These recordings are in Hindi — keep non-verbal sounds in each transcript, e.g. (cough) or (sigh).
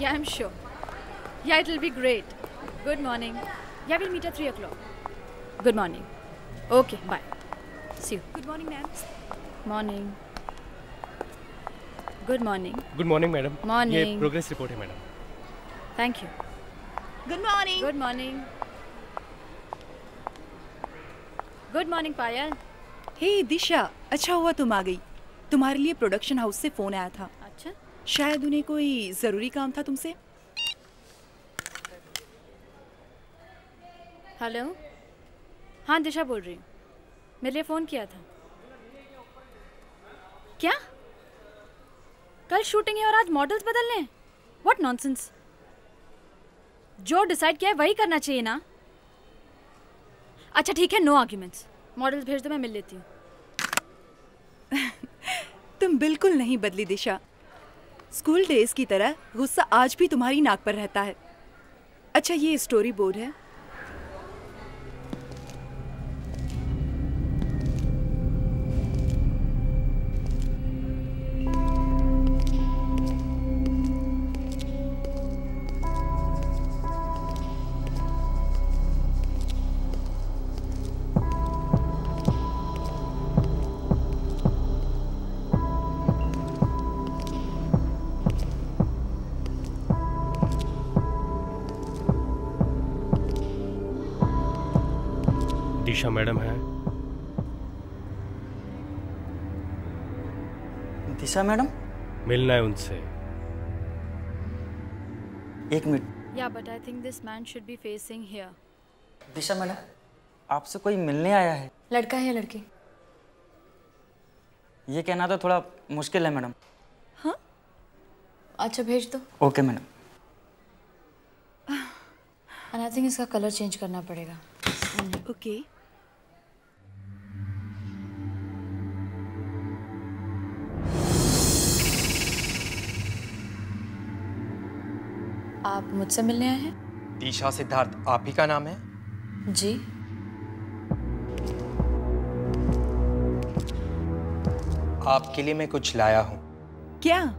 Yeah, I'm sure. Yeah, it'll be great. Good morning. Yeah, we'll meet at 3 o'clock. Good morning. Okay, bye. See you. Good morning, ma'am. Morning. Good morning. Good morning madam Morning. ये प्रोग्रेस रिपोर्ट है madam Thank you. Good morning. Good morning. Good morning, Payal. Hey Disha अच्छा हुआ तुम आ गई तुम्हारे लिए प्रोडक्शन हाउस से फ़ोन आया था अच्छा शायद उन्हें कोई ज़रूरी काम था तुमसे? हेलो? हाँ दिशा बोल रही हूँ। मेरे लिए फ़ोन किया था। क्या? कल शूटिंग है और आज मॉडल्स बदलने हैं? व्हाट नॉनसेंस जो डिसाइड किया है वही करना चाहिए ना? अच्छा ठीक है नो आर्ग्यूमेंट्स मॉडल्स भेज दो मैं मिल लेती हूँ। (laughs) तुम बिल्कुल नहीं बदली दिशा। स्कूल डेज़ की तरह गुस्सा आज भी तुम्हारी नाक पर रहता है। अच्छा ये स्टोरी बोर्ड है। दिशा मैडम है। दिशा मैडम? मिलना है उनसे। एक minute. Yeah but I think this man should be facing here Disha madam आपसे कोई मिलने आया है? लड़का है या लड़की? ये कहना तो थोड़ा मुश्किल है मैडम। हाँ? अच्छा भेज दो। Okay madam. आई थिंक इसका कलर चेंज करना पड़ेगा। ओके आप मुझसे मिलने आए हैं? दिशा सिद्धार्थ आप ही का नाम है? जी। आपके लिए मैं कुछ लाया हूँ। क्या?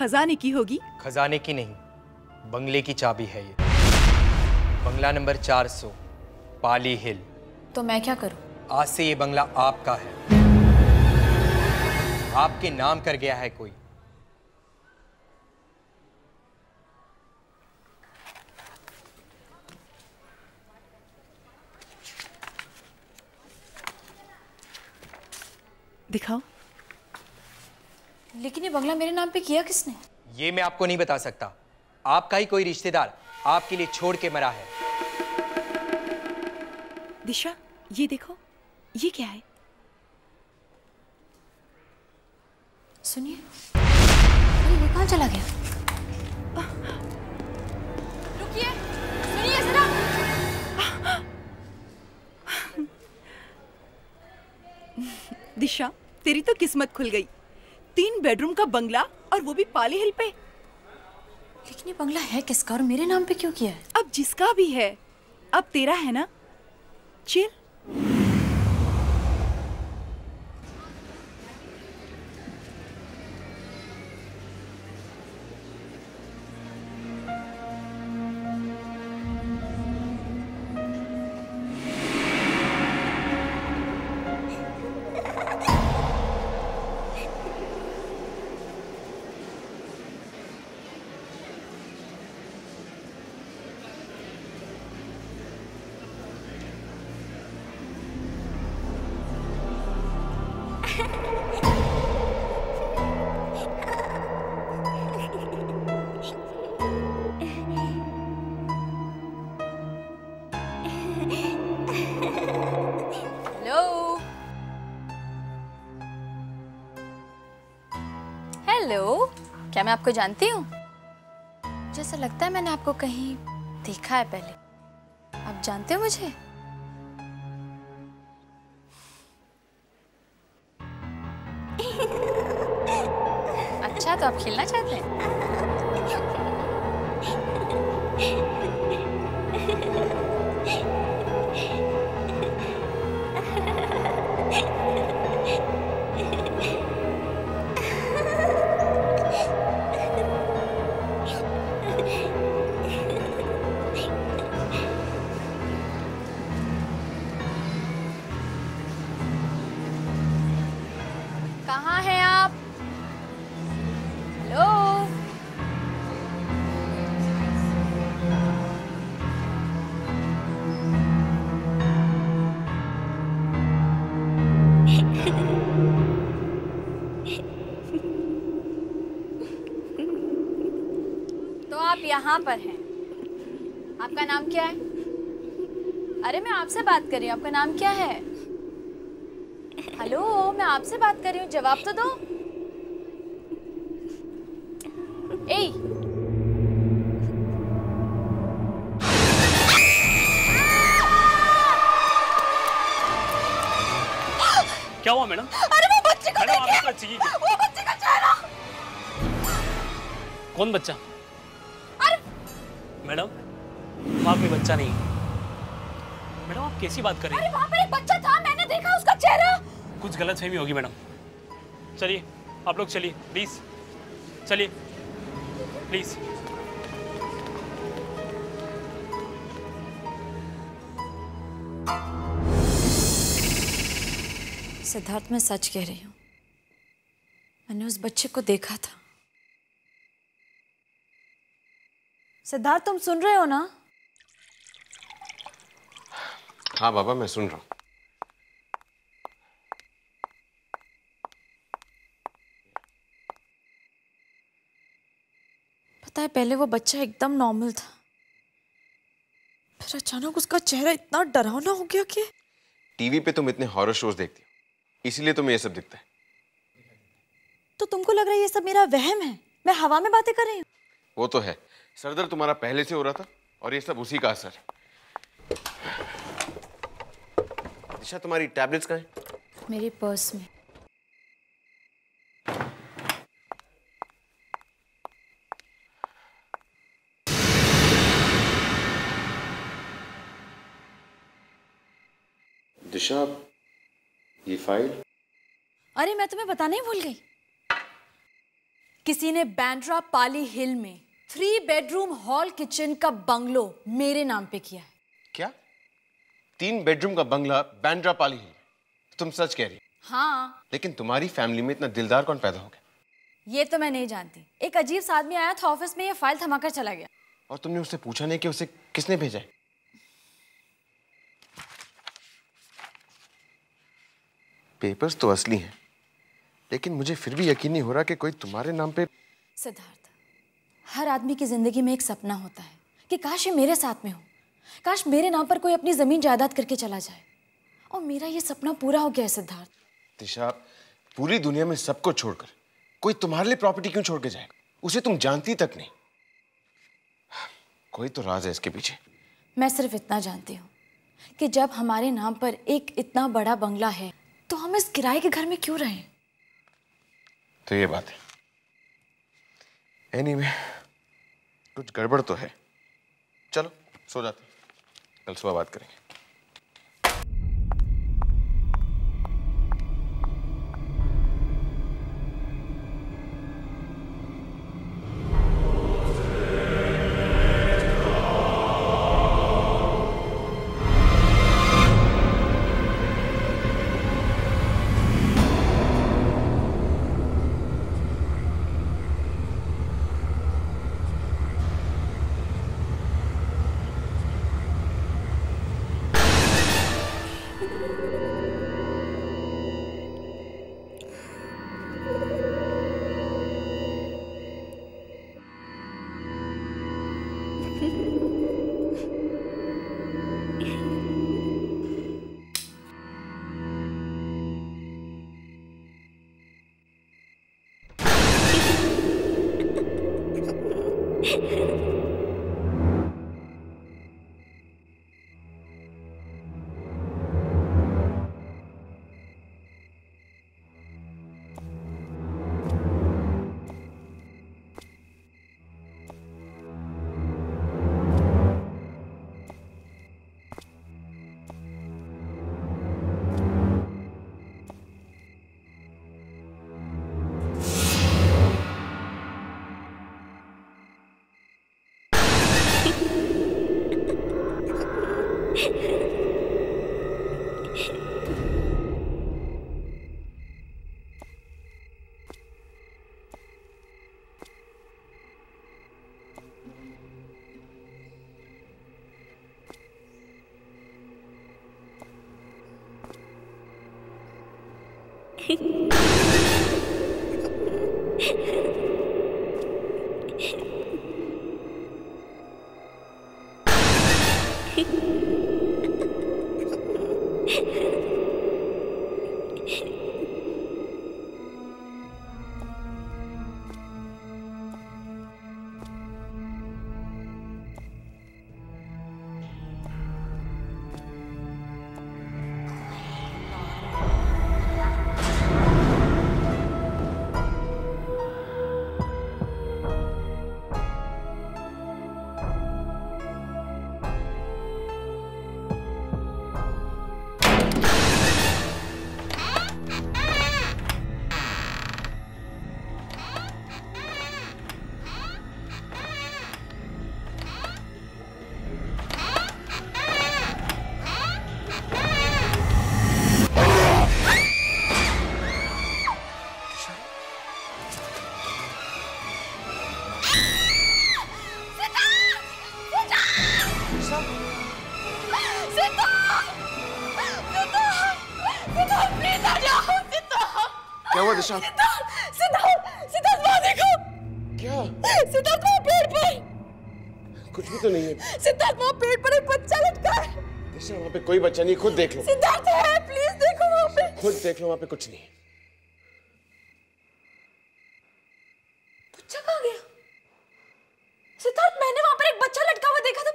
खजाने की होगी? खजाने की नहीं बंगले की चाबी है ये। बंगला नंबर 400 पाली हिल। तो मैं क्या करूँ? आज से ये बंगला आपका है। आपके नाम कर गया है कोई। दिखाओ। लेकिन ये बंगला मेरे नाम पे किया किसने? ये मैं आपको नहीं बता सकता। आपका ही कोई रिश्तेदार आपके लिए छोड़ के मरा है। दिशा ये देखो ये क्या है? सुनिए अरे ये कहाँ चला गया? रुकिए सुनिए जरा। दिशा तेरी तो किस्मत खुल गई। तीन बेडरूम का बंगला और वो भी पाली हिल पे। लेकिन ये बंगला है किसका और मेरे नाम पे क्यों किया है? अब जिसका भी है। अब तेरा है ना? चिल। हेलो। क्या मैं आपको जानती हूँ? जैसा लगता है मैंने आपको कहीं देखा है पहले। आप जानते हो मुझे? अच्छा तो आप खेलना चाहते हैं? बात कर रही हूँ आपका नाम क्या है? हेलो मैं आपसे बात कर रही हूँ जवाब तो दो। ए क्या हुआ मैडम? अरे वो बच्चे को देखिए? वो बच्चे का चेहरा। कौन बच्चा? आप कैसी बात कर रही अरे हैं? वहाँ पर एक बच्चा था मैंने देखा उसका चेहरा। कुछ गलत फहमी होगी मैडम। चलिए आप लोग चलिए प्लीज़ चलिए प्लीज़ सिद्धार्थ मैं सच कह रही हूँ। मैंने उस बच्चे को देखा था। सिद्धार्थ तुम सुन रहे हो ना? हाँ बाबा मैं सुन रहा हूँ। पता है पहले वो बच्चा एकदम नॉर्मल था। फिर अचानक उसका चेहरा इतना डरावना हो गया कि टीवी पे तुम इतने हॉरर शोज़ देखती हो। इसीलिए तुम्हें ये सब दिखता है। तो तुमको लग रहा है ये सब मेरा वहम है? मैं हवा में बातें कर रही हूँ। वो तो है। सरदर्द तुम्हारा पहले से हो रहा था और ये सब उसी का असर है। दिशा तुम्हारी टैबलेट्स कहाँ हैं? मेरे पर्स में। दिशा ये फ़ाइल अरे मैं तुम्हें बताने ही भूल गई। किसी ने बैंड्रा पाली हिल में थ्री बेडरूम हॉल किचन का बंगलो मेरे नाम पे किया है। तीन बेडरूम का बंगला बैंड्रा पाली हिल तुम सच कह रही हाँ। लेकिन तुम्हारी फैमिली में इतना दिलदार कौन पैदा हो गया? ये तो मैं नहीं जानती। एक अजीब सा आदमी आया था ऑफ़िस में ये फ़ाइल थमाकर चला गया। और तुमने उससे पूछा नहीं कि उसे किसने भेजा है? पेपर्स तो असली हैं लेकिन मुझे फिर भी यकीन नहीं हो रहा कि कोई तुम्हारे नाम पे सिद्धार्थ हर आदमी की ज़िंदगी में एक सपना होता है कि काश ये मेरे साथ में हो। काश मेरे नाम पर कोई अपनी ज़मीन जायदाद करके चला जाए। और मेरा ये सपना पूरा हो गया है सिद्धार्थ। दिशा पूरी दुनिया में सबको छोड़कर कोई तुम्हारे लिए प्रॉपर्टी क्यों छोड़ के जाएगा उसे तुम जानती तक नहीं। कोई तो राज है इसके पीछे। मैं सिर्फ़ इतना जानती हूँ कि जब हमारे नाम पर एक इतना बड़ा बंगला है तो हम इस किराए के घर में क्यों रहें? तो ये बात है। एनीवे anyway, कुछ गड़बड़ तो है। चलो सो जाते। कल सुबह बात करेंगे। क्या हुआ दिशा देखो क्या सिद्धार्थ वहाँ पेड़ पर कुछ भी तो नहीं है सिद्धार्थ वहाँ पेड़ पर एक बच्चा लटका है दिशा वहाँ पे कोई बच्चा नहीं खुद देख लो सिद्धार्थ है प्लीज़ देखो वहाँ पे खुद देख लो वहाँ पे कुछ नहीं है बच्चा कहाँ गया सिद्धार्थ मैंने वहाँ पर एक बच्चा लटका हुआ देखा था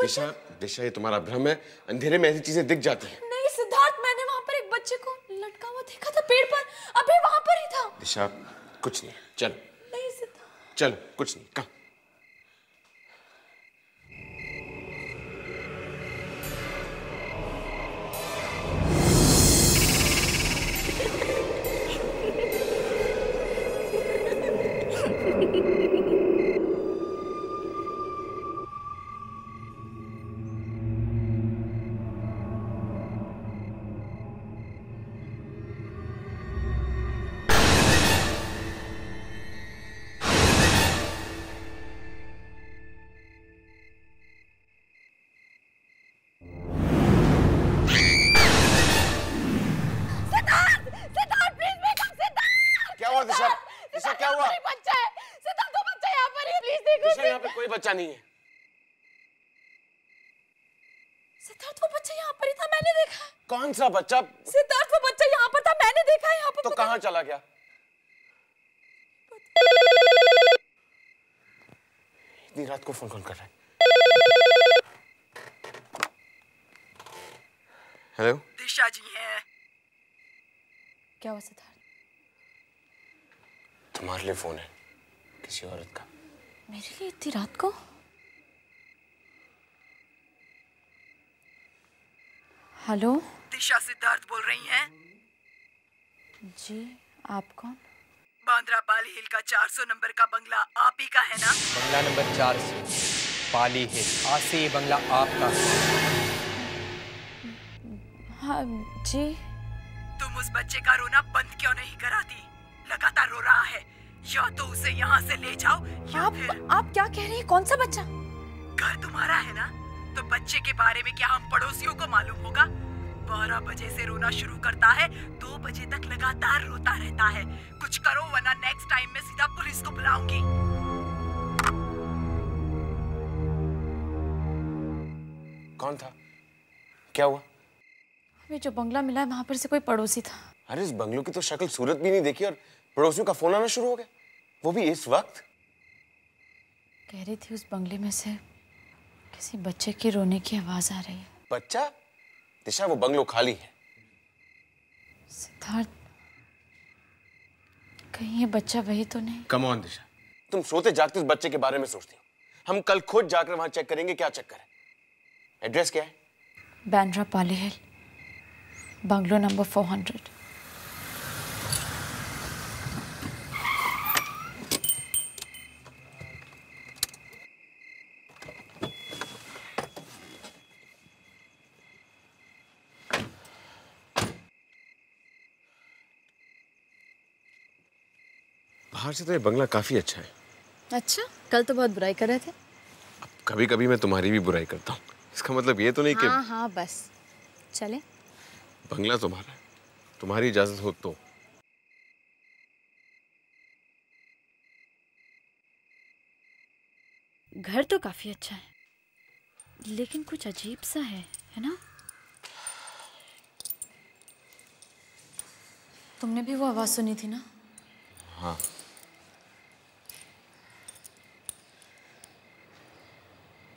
दिशा दिशा ये तुम्हारा भ्रम है। अंधेरे में ऐसी चीज़ें दिख जाती हैं। नहीं सिद्धार्थ मैंने वहाँ पर एक बच्चे को लटका हुआ देखा था पेड़ पर। अभी वहाँ पर ही था। दिशा कुछ नहीं। चल। नहीं सिद्धार्थ। चल कुछ नहीं। कहा? बच्चा। सिद्धार्थ वो बच्चा यहाँ पर था मैंने देखा यहाँ पर तो कहाँ चला गया? इतनी रात को फ़ोन कौन कर रहा है? हेलो? दिशा जी हैं। क्या हुआ सिद्धार्थ? तुम्हारे लिए फ़ोन है किसी औरत का। मेरे लिए इतनी रात को? हेलो? दिशा सिद्धार्थ बोल रही हैं। जी आप कौन? बांद्रा पाली हिल का 400 नंबर का बंगला आप ही का है ना? बंगला नंबर चार सौ। पाली है आज से ये बंगला आपका है। हाँ जी। तुम उस बच्चे का रोना बंद क्यों नहीं कराती? लगातार रो रहा है। या तो उसे यहाँ से ले जाओ या आप फिर आप क्या कह रही हैं? कौन सा बच्चा? घर तुम्हारा है ना? तो बच्चे के बारे में क्या हम पड़ोसियों को मालूम होगा? बारह बजे से रोना शुरू करता है दो बजे तक लगातार रोता रहता है। कुछ करो वरना नेक्स्ट टाइम में सीधा पुलिस को बुलाऊँगी। कौन था? क्या हुआ? हमें जो बंगला मिला है वहाँ पर से कोई पड़ोसी था। अरे इस बंगलों की तो शक्ल सूरत भी नहीं देखी और पड़ोसियों का फ़ोन आना शुरू हो गया। वो भी इस वक्त? कह रही थी उस बंगले में से किसी बच्चे के रोने की आवाज़ आ रही है। बच्चा? दिशा वो बंगलो खाली है। सिद्धार्थ कहीं ये बच्चा वही तो नहीं। Come on Disha. तुम सोते जागते उस बच्चे के बारे में सोचती हो। हम कल खुद जाकर वहाँ चेक करेंगे क्या चक्कर है। एड्रेस क्या है? Bandra Pali Hill bungalow number four hundred बाहर से तो ये बंगला काफ़ी अच्छा है। अच्छा कल तो बहुत बुराई कर रहे थे। अब कभी कभी मैं तुम्हारी भी बुराई करता हूँ। इसका मतलब ये तो नहीं हाँ, कि हाँ हाँ बस। चले। बंगला तुम्हारा है। तुम्हारी इजाज़त हो तो। घर तो काफ़ी अच्छा है लेकिन कुछ अजीब सा है है ना? तुमने भी वो आवाज़ सुनी थी ना? हाँ।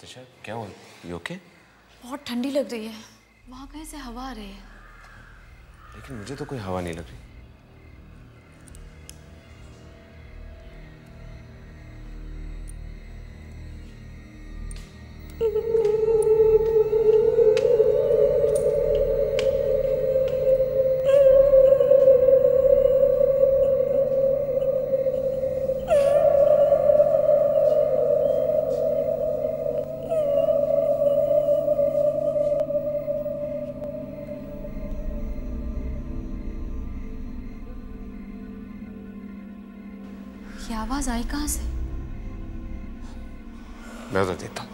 दिशा क्या हो यू ओके बहुत ठंडी लग रही है। वहाँ कहीं से हवा आ रही है? लेकिन मुझे तो कोई हवा नहीं लग रही। आवाज़ आई कहाँ से? मैं उधर देता हूँ।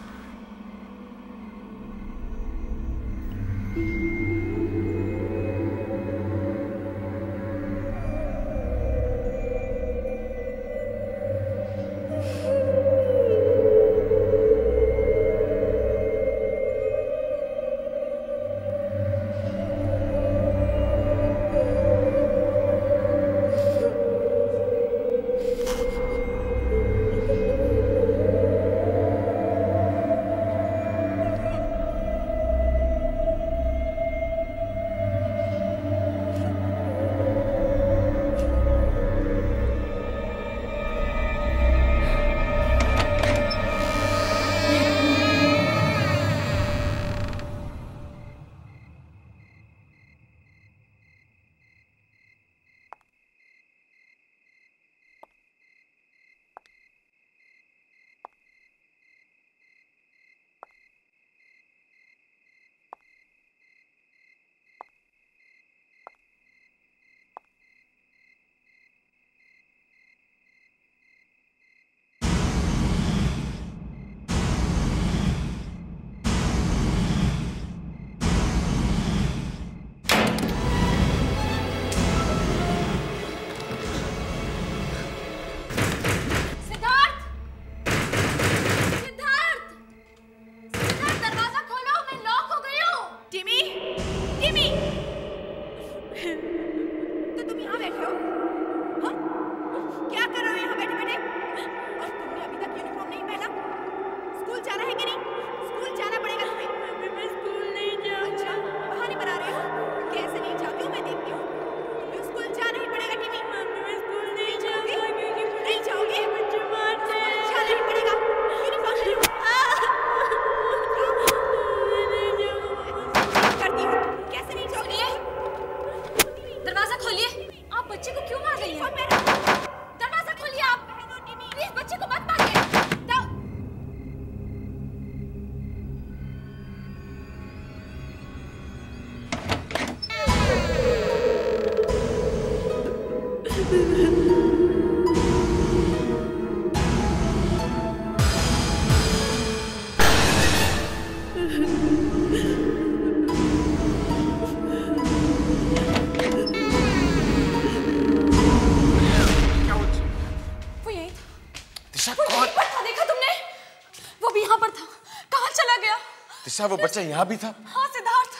दिशा वो बच्चा यहाँ भी था? हाँ सिद्धार्थ।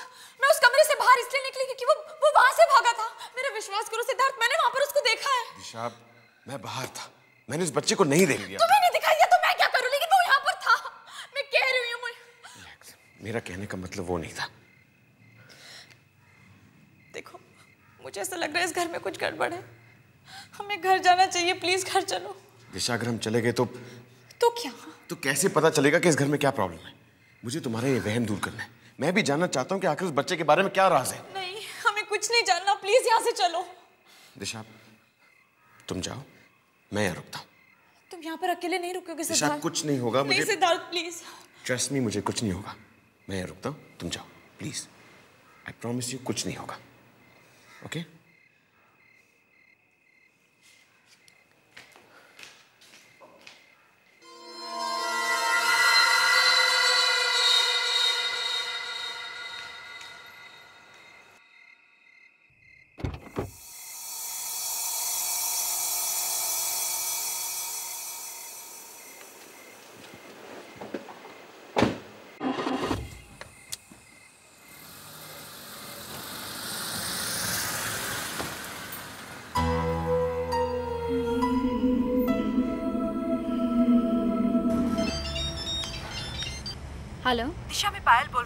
मैं उस कमरे से बाहर इसलिए निकली क्योंकि वो वो वहाँ से भागा था। मेरा विश्वास करो सिद्धार्थ मैंने वहाँ पर उसको देखा है। दिशा मैं बाहर था। मैंने उस बच्चे को नहीं देख लिया। तुम्हें नहीं दिखाई दिया तो मैं क्या करूँ? लेकिन वो यहाँ पर था। मैं कह रही हूँ मेरा कहने का मतलब वो नहीं था। देखो मुझे ऐसा लग रहा है इस घर में कुछ गड़बड़ है। हमें घर जाना चाहिए प्लीज़ घर चलो। दिशा अगर हम चले गए तो तो क्या? तो कैसे पता चलेगा कि इस घर में क्या प्रॉब्लम है? मुझे तुम्हारा ये वहम दूर करना है। मैं भी जानना चाहता हूँ कि आखिर उस बच्चे के बारे में क्या राज है। नहीं हमें कुछ नहीं जानना। प्लीज़ यहाँ से चलो। दिशा तुम जाओ। मैं यहाँ रुकता हूँ। तुम यहाँ पर अकेले नहीं रुकोगे दिशा सिद्धार्थ। कुछ नहीं होगा मुझे सिद्धार्थ प्लीज़। ट्रस्ट मी मुझे कुछ नहीं होगा। मैं यहाँ रुकता हूँ। तुम जाओ। प्लीज़ आई प्रॉमिस यू कुछ नहीं होगा। ओके हेलो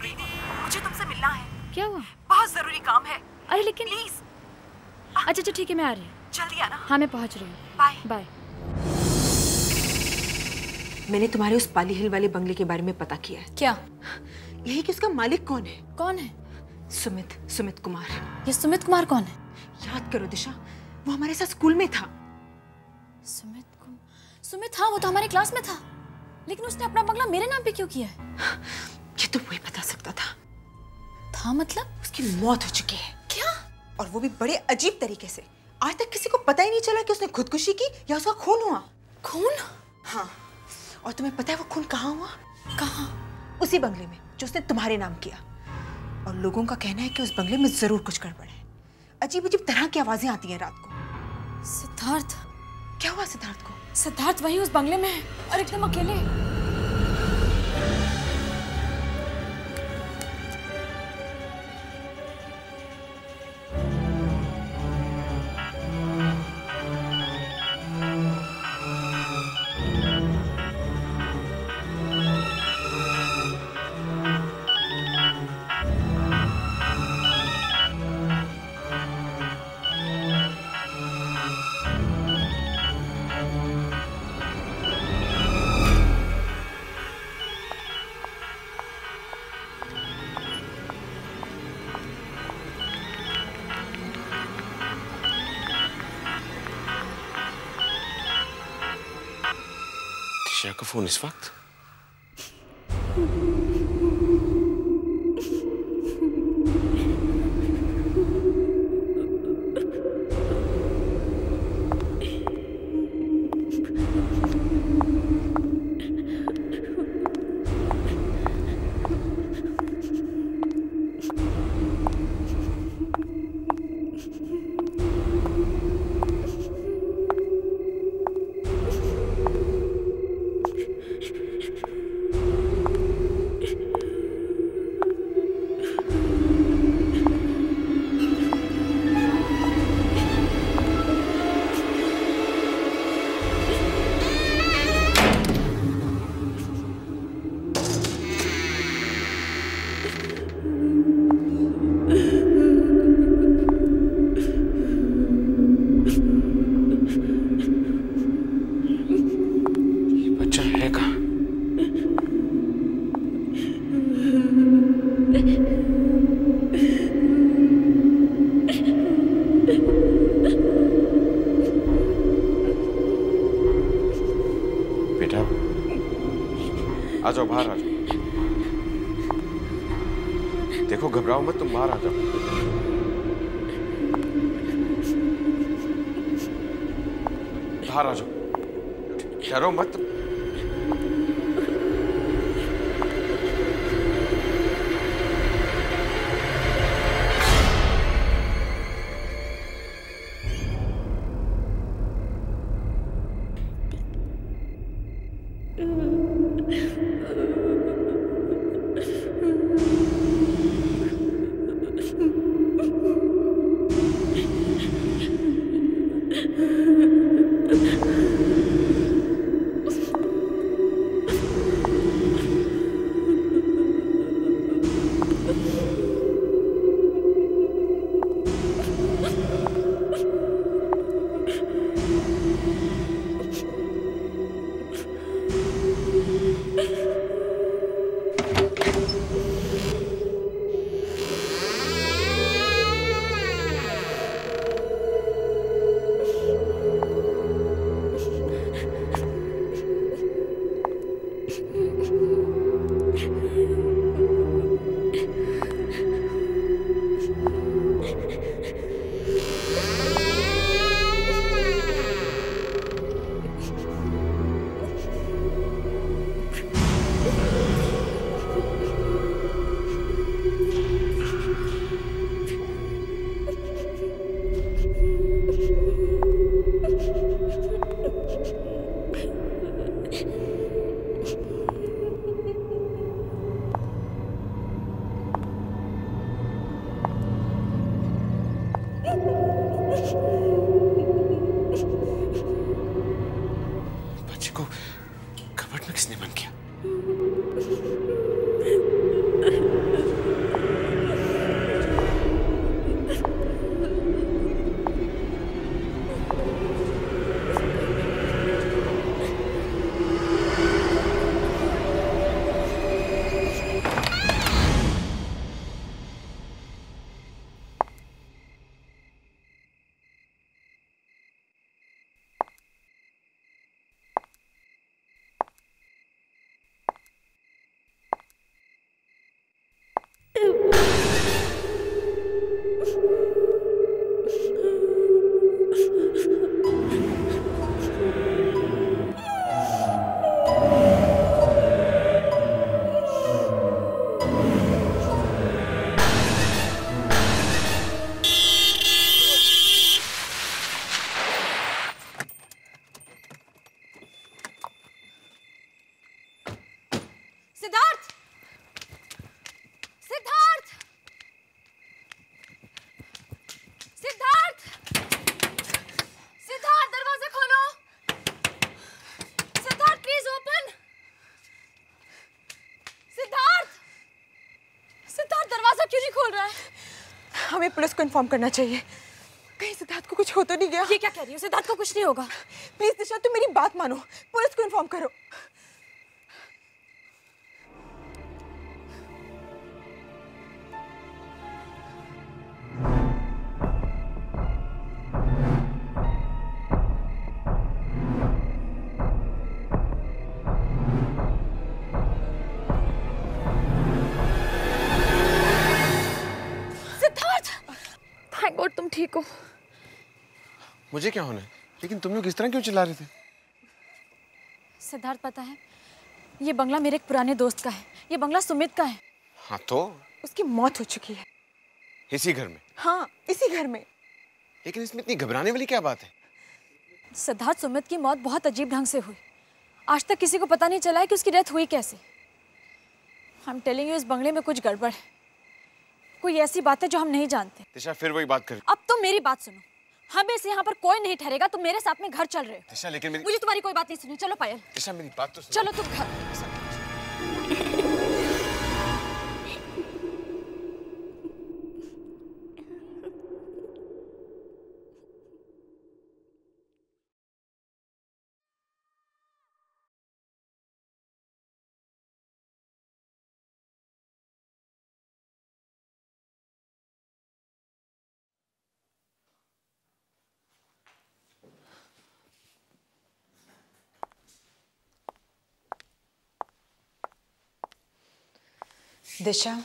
रही हूँ। मुझे तुमसे मिलना है। क्या हुआ? बहुत ज़रूरी काम है। अरे लेकिन प्लीज़। अच्छा अच्छा ठीक है मैं आ रही हूँ। जल्दी आना। हाँ मैं पहुँच रही हूँ। बाय। बाय। मैंने तुम्हारे उस पाली हिल वाले बंगले के बारे में पता किया है। क्या? यही कि उसका मालिक कौन है? कौन है? सुमित सुमित कुमार। ये सुमित कुमार कौन है? याद करो दिशा वो हमारे साथ स्कूल में था। सुमित कुमार सुमित हाँ वो तो हमारे क्लास में था। लेकिन उसने अपना बंगला मेरे नाम पे क्यों किया है? ये तो वही था मतलब? उसकी मौत हो चुकी है। क्या? और वो भी बड़े अजीब तरीके से। आज तक किसी को पता ही नहीं चला कि उसने खुदकुशी की या उसका खून हुआ। खून? हाँ। और तुम्हें पता है वो खून कहाँ हुआ? कहाँ? उसी बंगले में जो उसने तुम्हारे नाम किया। और लोगों का कहना है कि उस बंगले में ज़रूर कुछ गड़बड़ है। अजीब अजीब तरह की आवाज़ें आती हैं रात को। सिद्धार्थ। क्या हुआ सिद्धार्थ को? सिद्धार्थ वही उस बंगले में है और एकदम अकेले। दिशा का फ़ोन बाहर आ जाओ बाहर आ जाओ डरो मत। इन्फॉर्म करना चाहिए। कहीं सिद्धार्थ को कुछ हो तो नहीं गया। ये क्या कह रही हो? सिद्धार्थ को कुछ नहीं होगा। प्लीज़ दिशा तुम मेरी बात मानो। पुलिस को इन्फॉर्म करो। मुझे क्या होना है? लेकिन तुम लोग इस तरह क्यों चिल्ला रहे थे? सिद्धार्थ पता है ये बंगला मेरे एक पुराने दोस्त का है। ये बंगला सुमित का है। हाँ तो? उसकी मौत हो चुकी है। इसी घर में? हाँ इसी घर में। लेकिन इसमें इतनी घबराने वाली क्या बात है? सिद्धार्थ सुमित की मौत बहुत अजीब ढंग से हुई। आज तक किसी को पता नहीं चला है कि उसकी डेथ हुई कैसे। हम टेलिंग यू इस बंगले में कुछ गड़बड़ है। कोई ऐसी बात है जो हम नहीं जानते। दिशा फिर वही बात कर। अब तुम मेरी बात सुनो। हमें से यहाँ पर कोई नहीं ठहरेगा तुम मेरे साथ में घर चल रहे हो। लेकिन मेरी मुझे तुम्हारी कोई बात नहीं सुनी चलो पायल। मेरी बात तो सुनो। चलो तुम घर। दिशा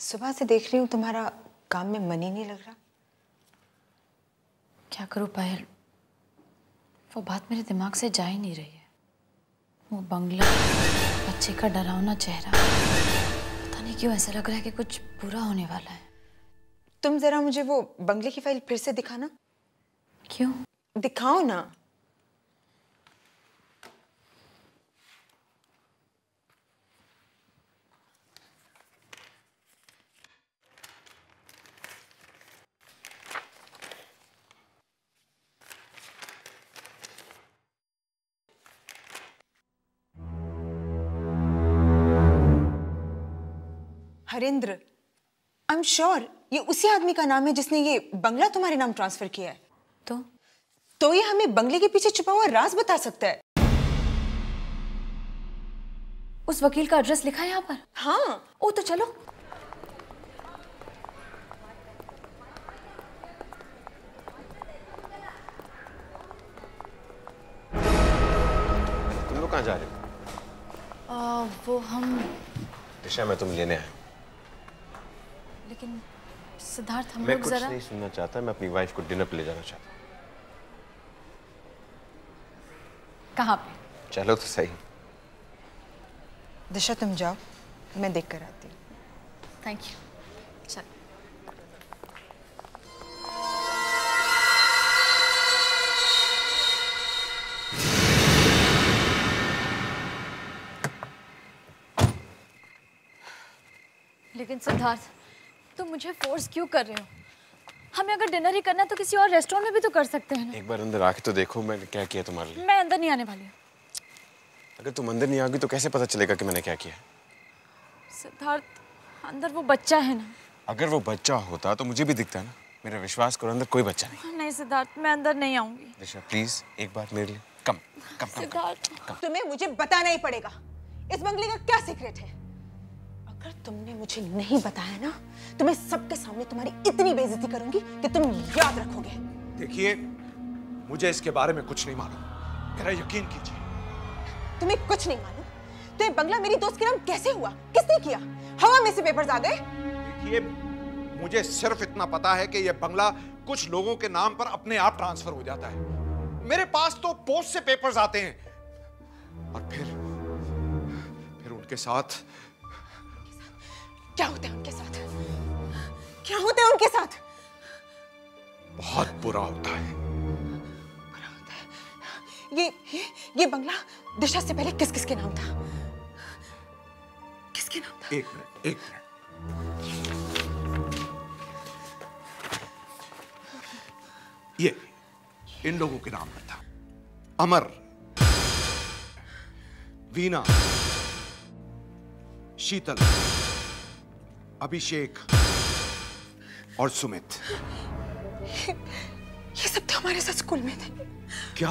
सुबह से देख रही हूँ तुम्हारा काम में मन ही नहीं लग रहा। क्या करूँ पायल वो बात मेरे दिमाग से जा ही नहीं रही है। वो बंगला बच्चे का डरावना चेहरा। पता नहीं क्यों ऐसा लग रहा है कि कुछ बुरा होने वाला है। तुम जरा मुझे वो बंगले की फ़ाइल फिर से दिखाना। क्यों? दिखाओ ना। हरेंद्र आई एम श्योर ये उसी आदमी का नाम है जिसने ये बंगला तुम्हारे नाम ट्रांसफ़र किया है। तो? तो ये हमें बंगले के पीछे छुपा हुआ राज बता सकता है। उस वकील का एड्रेस लिखा है यहाँ पर? हाँ। ओ तो चलो। तुम लोग कहाँ जा रहे हो? वो हम दिशा मैं तुम लेने आया लेकिन सिद्धार्थ हम मैं लोग कुछ जरा नहीं सुनना चाहता मैं अपनी वाइफ को डिनर पे ले जाना चाहता कहाँ पे? चलो तो सही। दिशा तुम जाओ मैं देख कर आती हूँ। थैंक यू चल। लेकिन सिद्धार्थ तुम मुझे फोर्स क्यों कर रहे हो? हमें अगर डिनर ही करना है तो किसी और रेस्टोरेंट में भी तो कर सकते हैं ना? एक बार अंदर आके तो देखो मैंने क्या किया तुम्हारे लिए। मैं अंदर नहीं आने वाली हूँ। अगर तुम अंदर नहीं आओगी तो कैसे पता चलेगा कि मैंने क्या किया? सिद्धार्थ अंदर वो बच्चा है ना? अगर वो बच्चा होता तो मुझे भी दिखता ना। मेरा विश्वास करो अंदर कोई बच्चा नहीं। नहीं सिद्धार्थ मैं अंदर नहीं आऊँगी। दिशा प्लीज़ एक बार मेरे लिए। कम, कम। सिद्धार्थ। तुम्हें मुझे बताना ही पड़ेगा। इस बंगले का क्या सीक्रेट है? अगर तुमने मुझे नहीं बताया ना तो मैं सबके सामने तुम्हारी इतनी बेइज्जती करूँगी कि तुम याद रखोगे। देखिए मुझे इसके बारे में कुछ नहीं मालूम। मेरा यकीन कीजिए। तुम्हें कुछ नहीं मालूम? तो ये बंगला मेरी दोस्त के नाम कैसे हुआ? किसने किया? हवा में से पेपर्स आ गए। देखिए मुझे सिर्फ़ इतना पता है कि यह बंगला कुछ लोगों के नाम पर अपने आप ट्रांसफ़र हो जाता है। मेरे पास तो पोस्ट से पेपर्स आते हैं। और फिर फिर उनके साथ क्या होता है उनके साथ? क्या होता है उनके साथ? बहुत बुरा होता है। ये ये ये बंगला दिशा से पहले किस किस के नाम था? किसके नाम था? एक मिनट एक मिनट। ये इन लोगों के नाम पर था। अमर वीना शीतल। अभिषेक और सुमित। ये ये सब तो हमारे साथ स्कूल में थे। क्या?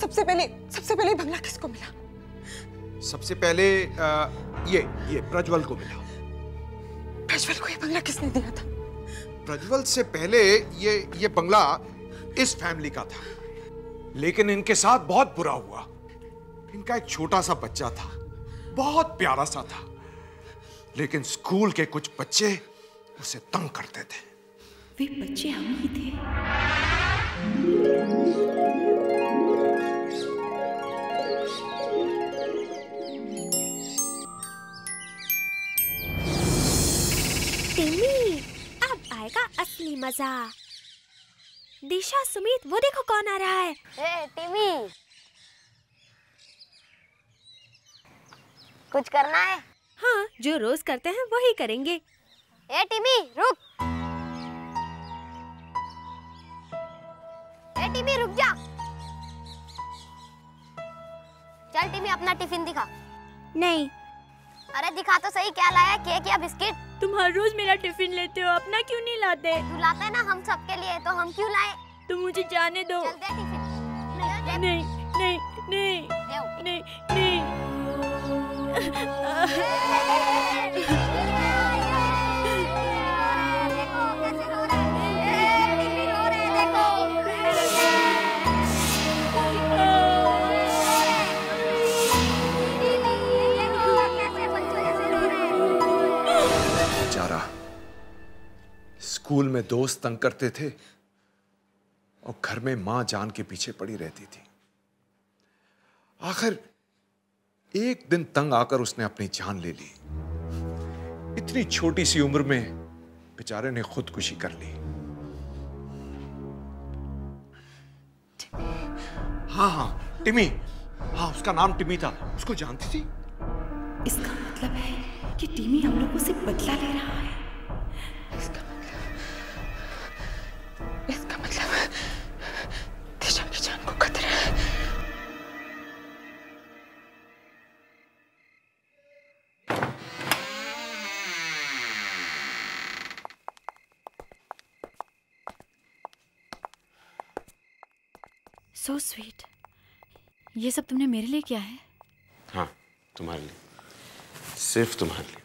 सबसे पहले सबसे पहले बंगला किसको मिला। सबसे पहले आ, ये ये प्रज्वल को मिला। प्रज्वल को ये बंगला किसने दिया था। प्रज्वल से पहले ये ये बंगला इस फैमिली का था। लेकिन इनके साथ बहुत बुरा हुआ। इनका एक छोटा सा बच्चा था। बहुत प्यारा सा था। लेकिन स्कूल के कुछ बच्चे उसे तंग करते थे। वे बच्चे हम ही थे। अब आएगा असली मज़ा। दिशा सुमित वो देखो कौन आ रहा है। ए, टिमी कुछ करना है? हाँ जो रोज करते हैं वही करेंगे। ए टिमी रुक। ए टिमी रुक जा। चल टिमी अपना टिफ़िन दिखा। नहीं। अरे दिखा तो सही क्या लाया केक या बिस्किट? तुम हर रोज मेरा टिफ़िन लेते हो अपना क्यों नहीं लाते? तू लाता है ना हम सबके लिए तो हम क्यों लाए? तुम मुझे जाने दो। चल दे टिफ़िन। नहीं नहीं नहीं। स्कूल में दोस्त तंग करते थे और घर में माँ जान के पीछे पड़ी रहती थी। आखिर एक दिन तंग आकर उसने अपनी जान ले ली। इतनी छोटी सी उम्र में बेचारे ने खुदकुशी कर ली। हाँ हाँ टिमी। हाँ उसका नाम टिमी था। उसको जानती थी? इसका मतलब है कि टिमी हम लोगों से बदला ले रहा है। इसका स्वीट ये सब तुमने मेरे लिए किया है? हाँ तुम्हारे लिए। सिर्फ़ तुम्हारे लिए।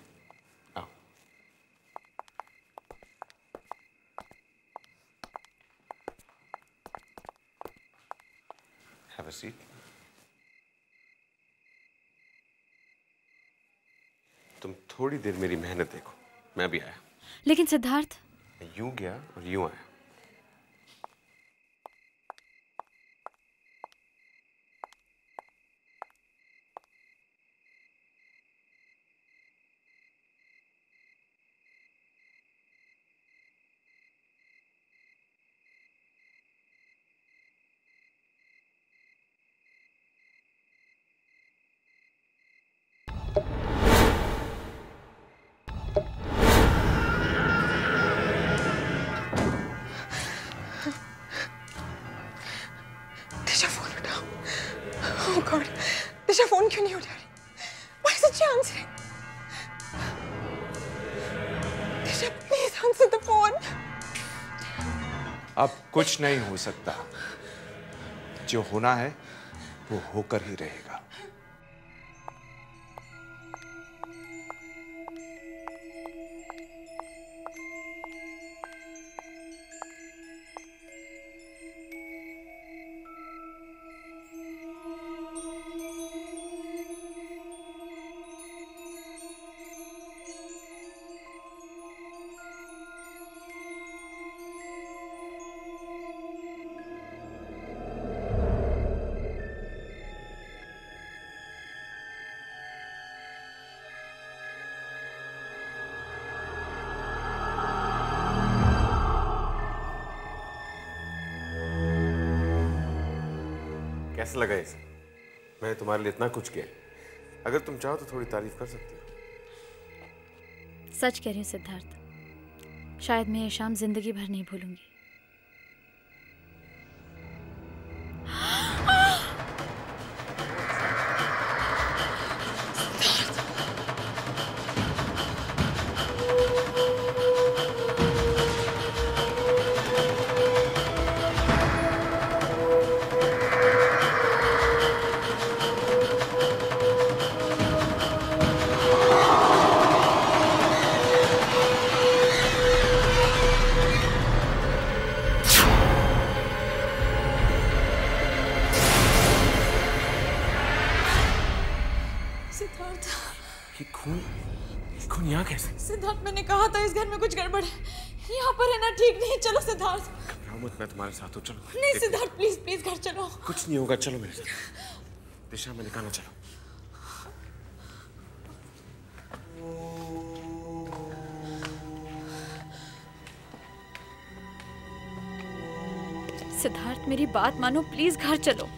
तुम थोड़ी देर मेरी मेहनत देखो। मैं भी आया। लेकिन सिद्धार्थ? यूँ गया और यूँ आया। उठाओ God, दिशा फ़ोन क्यों नहीं उठा रही Why इज़ she answering? दिशा please answer the phone. अब कुछ नहीं हो सकता जो होना है वो होकर ही रहेगा कैसा लगा इसे मैंने तुम्हारे लिए इतना कुछ किया अगर तुम चाहो तो थोड़ी तारीफ़ कर सकते हो। सच कह रही हूँ सिद्धार्थ, शायद मैं ये शाम ज़िंदगी भर नहीं भूलूँगी। तुम्हारे साथ हो चलो। नहीं सिद्धार्थ प्लीज़ प्लीज़ घर चलो। कुछ नहीं होगा चलो मेरे साथ। दिशा में कहा चलो। सिद्धार्थ मेरी बात मानो प्लीज़ घर चलो।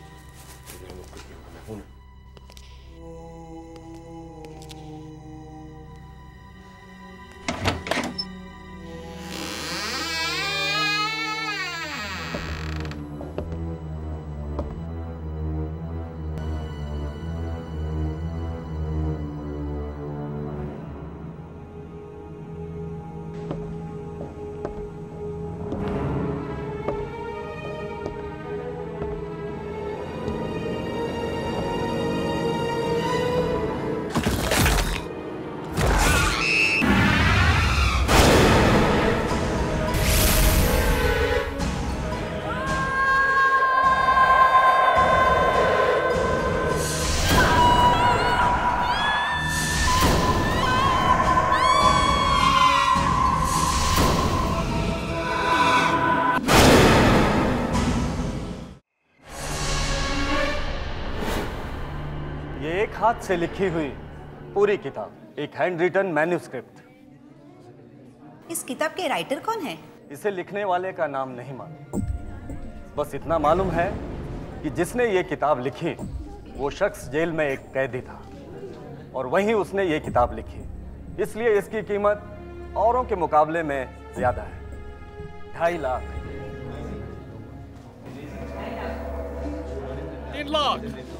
हाथ से लिखी हुई पूरी किताब एक हैंड रिटन मैन्यूस्क्रिप्ट इस किताब के राइटर कौन है? इसे लिखने वाले का नाम नहीं मालूम। बस इतना मालूम है कि जिसने ये किताब लिखी वो शख्स जेल में एक कैदी था और वहीं उसने ये किताब लिखी। इसलिए इसकी कीमत औरों के मुकाबले में ज़्यादा है। ढाई लाख। तीन लाख।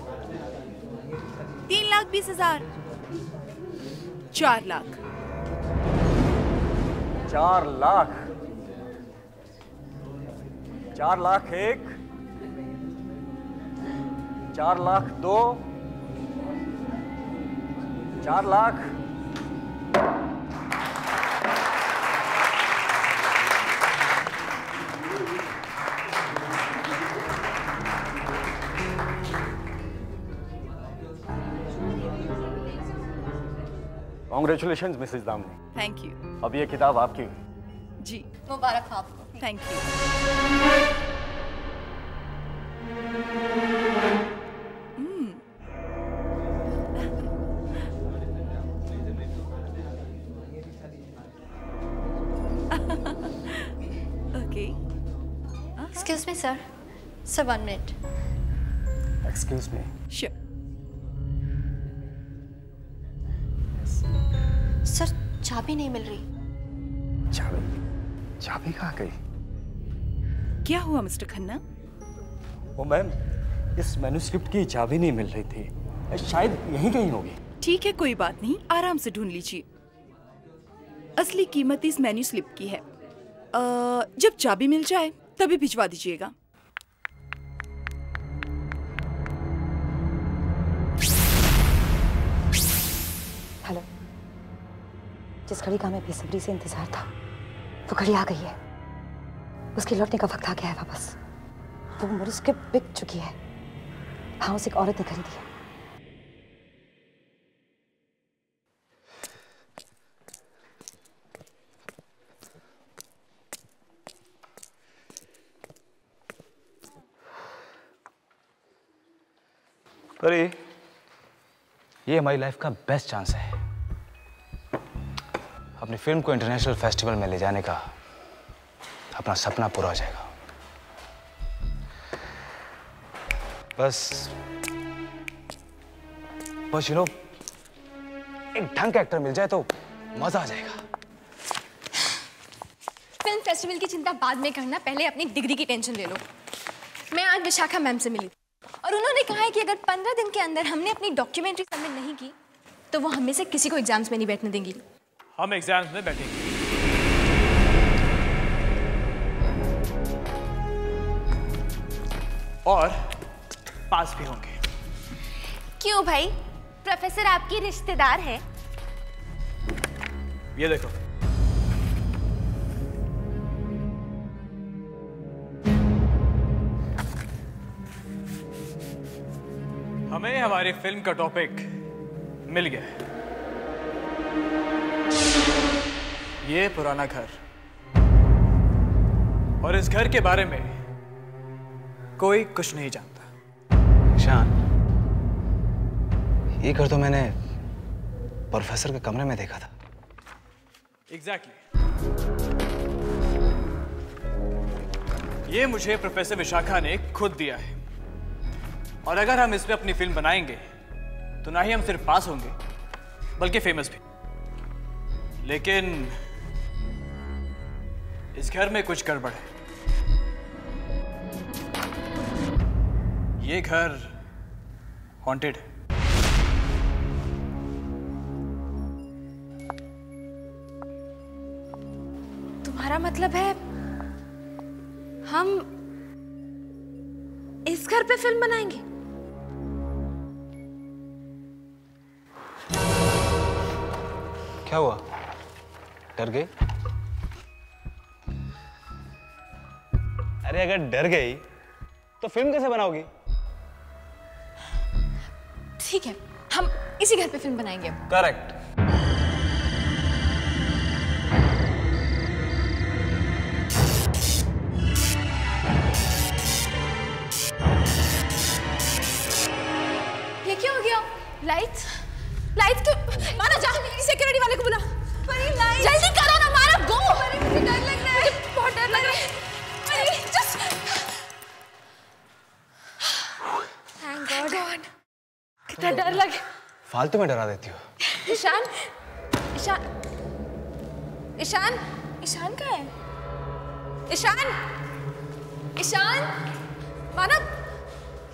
तीन लाख बीस हज़ार। चार लाख। चार लाख। चार लाख एक। चार लाख दो। चार lakh. Congratulation Mrs Damini thank you अब ये किताब आपकी हुई। जी मुबारक हो आपको। Thank you okay excuse me sir sir one minute excuse me sure sir चाबी नहीं मिल रही। चाबी? चाबी कहाँ गई? क्या हुआ मिस्टर खन्ना? वो मैम इस मैन्यूस्क्रिप्ट की चाबी नहीं मिल रही थी। शायद यहीं कहीं होगी। ठीक है कोई बात नहीं आराम से ढूंढ लीजिए। असली कीमत इस मेन्यू स्लिप की है। अ, जब चाबी मिल जाए तभी भिजवा दीजिएगा। जिस घड़ी का हमें बेसब्री से इंतज़ार था, वो घड़ी आ गई है। उसके लौटने का वक्त आ गया है वापस। वो मुझसे बिक चुकी है। हाँ उसे एक औरत ने खरीदी है। ये हमारी लाइफ का बेस्ट चांस है। अपनी फ़िल्म को इंटरनेशनल फेस्टिवल में ले जाने का अपना सपना पूरा हो जाएगा। बस बस यू नो एक ढंग का एक्टर मिल जाए तो मज़ा आ जाएगा। फ़िल्म फेस्टिवल की चिंता बाद में करना, पहले अपनी डिग्री की टेंशन ले लो। मैं आज विशाखा मैम से मिली। और उन्होंने कहा है कि अगर पंद्रह दिन के अंदर हमने अपनी डॉक्यूमेंट्री सबमिट नहीं की तो वो हमें से किसी को एग्ज़ाम्स में नहीं बैठने देंगी। हम एग्ज़ाम्स में बैठेंगे और? पास भी होंगे। क्यों भाई? प्रोफेसर आपकी रिश्तेदार है। ये देखो। हमें हमारी फ़िल्म का टॉपिक मिल गया। है ये पुराना घर। और इस घर के बारे में कोई कुछ नहीं जानता। शान ये घर तो मैंने प्रोफेसर के कमरे में देखा था। Exactly exactly. ये मुझे प्रोफेसर विशाखा ने खुद दिया है। और अगर हम इस पे अपनी फ़िल्म बनाएँगे तो ना ही हम सिर्फ़ पास होंगे बल्कि फ़ेमस भी। लेकिन इस घर में कुछ गड़बड़ है। ये घर हॉन्टेड है। तुम्हारा मतलब है हम इस घर पे फ़िल्म बनाएँगे? क्या हुआ? डर गई अरे अगर डर गई तो फ़िल्म कैसे बनाओगी? ठीक है हम इसी घर पे फ़िल्म बनाएँगे अब। करेक्ट। कितना डर लगे फालतू में डरा देती हो। ईशान ईशान ईशान ईशान कहाँ है? ईशान ईशान मानव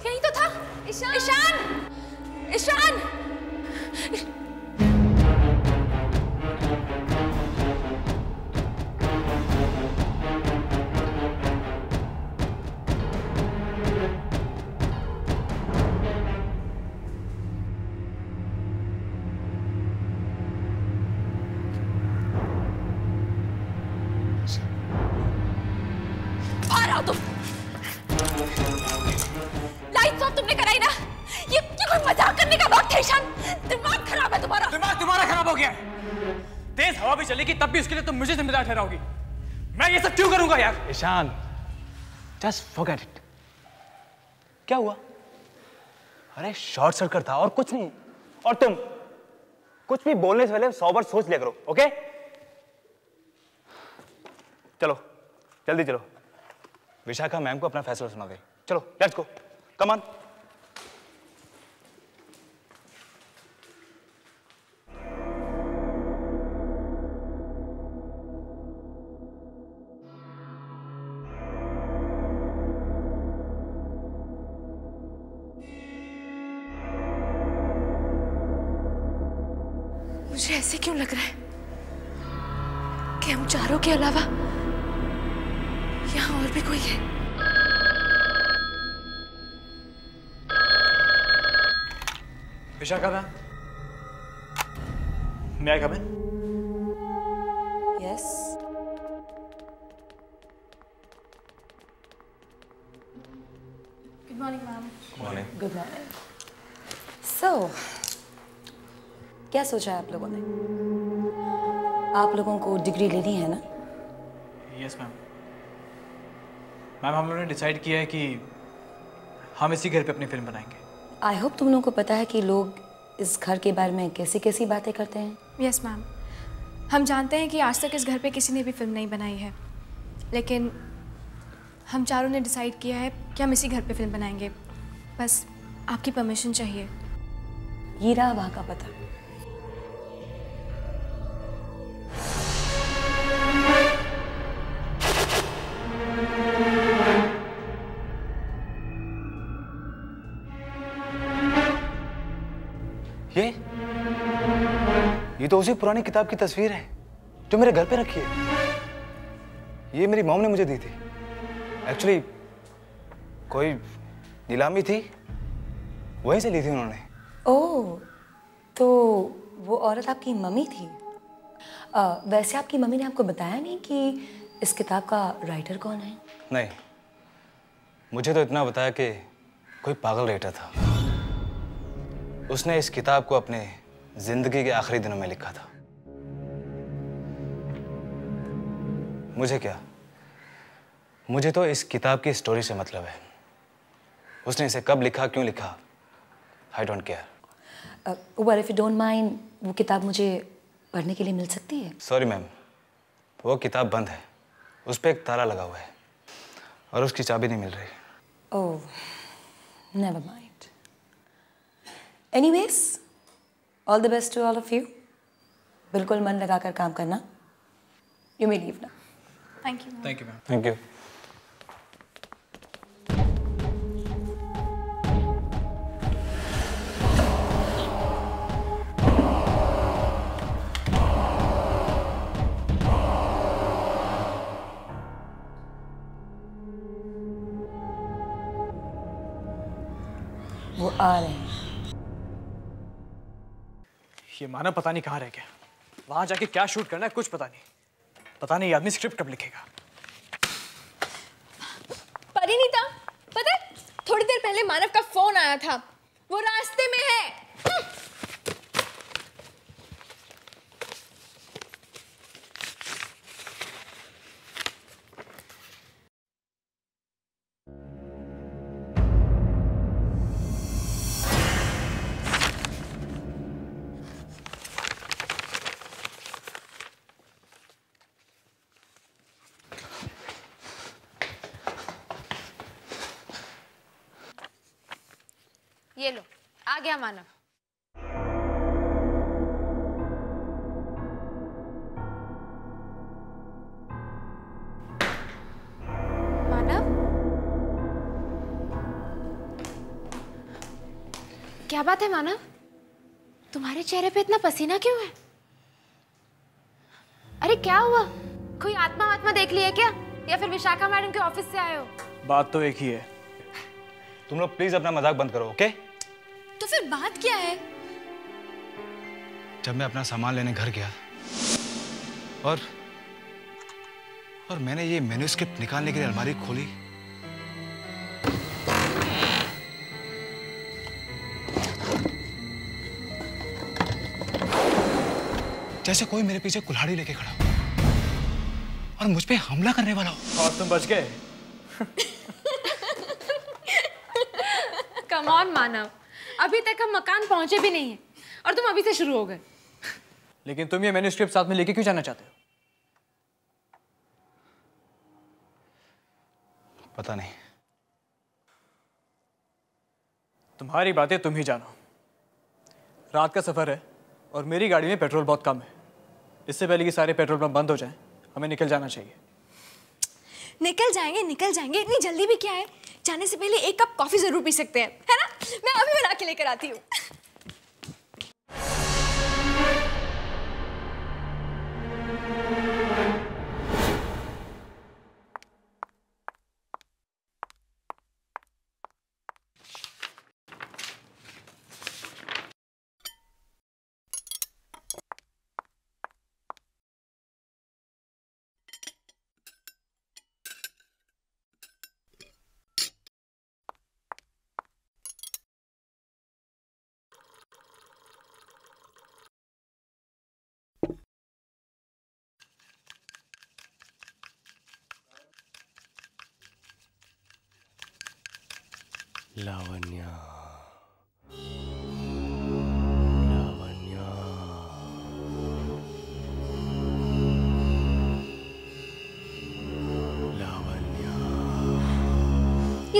यही तो था। ईशान ईशान ईशान जिम्मेदार ठहराओगी। मैं ये सब क्यों करूँगा यार? ईशान जस्ट फॉरगेट इट क्या हुआ? अरे शॉर्ट सर्किट था और कुछ नहीं। और तुम कुछ भी बोलने से पहले सौ बार सोच लिया करो ओके चलो, जल्दी चलो। विशाखा मैम को अपना फैसला सुना दे चलो let's go come Vishakha ma'am मैं I come in yes good morning ma'am good morning so क्या सोचा है आप लोगों ने? आप लोगों को डिग्री लेनी है ना? यस मैम मैम हम लोगों ने डिसाइड किया है कि हम इसी घर पे अपनी फ़िल्म बनाएँगे। आई होप तुम लोगों को पता है कि लोग इस घर के बारे में कैसी कैसी बातें करते हैं। यस yes, मैम हम जानते हैं कि आज तक इस घर पे किसी ने भी फ़िल्म नहीं बनाई है। लेकिन हम चारों ने डिसाइड किया है कि हम इसी घर पे फ़िल्म बनाएँगे। बस आपकी परमिशन चाहिए। ये रहा वहाँ का पता। ये तो उसी पुरानी किताब की तस्वीर है जो मेरे घर पे रखी है। ये मेरी मॉम ने मुझे दी थी। एक्चुअली कोई नीलामी थी वहीं से ली थी उन्होंने। ओह तो वो औरत आपकी मम्मी थी? अ, वैसे आपकी मम्मी ने आपको बताया नहीं कि इस किताब का राइटर कौन है? नहीं मुझे तो इतना बताया कि कोई पागल राइटर था। उसने इस किताब को अपने ज़िंदगी के आखिरी दिनों में लिखा था। मुझे क्या? मुझे तो इस किताब की स्टोरी से मतलब है। उसने इसे कब लिखा क्यों लिखा? I don't care Uber if you don't mind वो किताब मुझे पढ़ने के लिए मिल सकती है? सॉरी मैम वो किताब बंद है। उस पर एक ताला लगा हुआ है। और उसकी चाबी नहीं मिल रही। ओह never mind anyways all the best to all of you बिल्कुल मन लगाकर काम करना। यू मे लीव ना thank you thank you ma'am thank you Manav पता नहीं कहाँ रह गया। वहाँ जाके क्या शूट करना है, कुछ पता नहीं। पता नहीं, आदमी स्क्रिप्ट कब लिखेगा। परिणीता, पता है, थोड़ी देर पहले मानव का फ़ोन आया था। वो रास्ते में है। गया मानव मानव क्या बात है मानव तुम्हारे चेहरे पे इतना पसीना क्यों है? अरे, क्या हुआ? कोई आत्मा आत्मा देख ली है क्या? या फिर विशाखा मैडम के ऑफ़िस से आए हो? बात तो एक ही है। तुम लोग प्लीज़ अपना मज़ाक बंद करो ओके तो फिर बात क्या है? जब मैं अपना सामान लेने घर गया और और मैंने ये मैन्यूस्क्रिप्ट निकालने के लिए अलमारी खोली। जैसे कोई मेरे पीछे कुल्हाड़ी लेके खड़ा हो और मुझ पे हमला करने वाला हो। और तुम बच गए। (laughs) कम ऑन मानव। अभी तक हम मकान पहुँचे भी नहीं है। और तुम अभी से शुरू हो गए। लेकिन तुम ये मैन्यूस्क्रिप्ट साथ में लेके क्यों जाना चाहते हो? पता नहीं। तुम्हारी बातें तुम ही जानो। रात का सफ़र है और मेरी गाड़ी में पेट्रोल बहुत कम है। इससे पहले कि सारे पेट्रोल पंप बंद हो जाएँ हमें निकल जाना चाहिए। निकल जाएँगे निकल जाएँगे। इतनी जल्दी भी क्या है? जाने से पहले एक कप कॉफ़ी ज़रूर पी सकते हैं, है ना? मैं अभी बना के लेकर आती हूँ।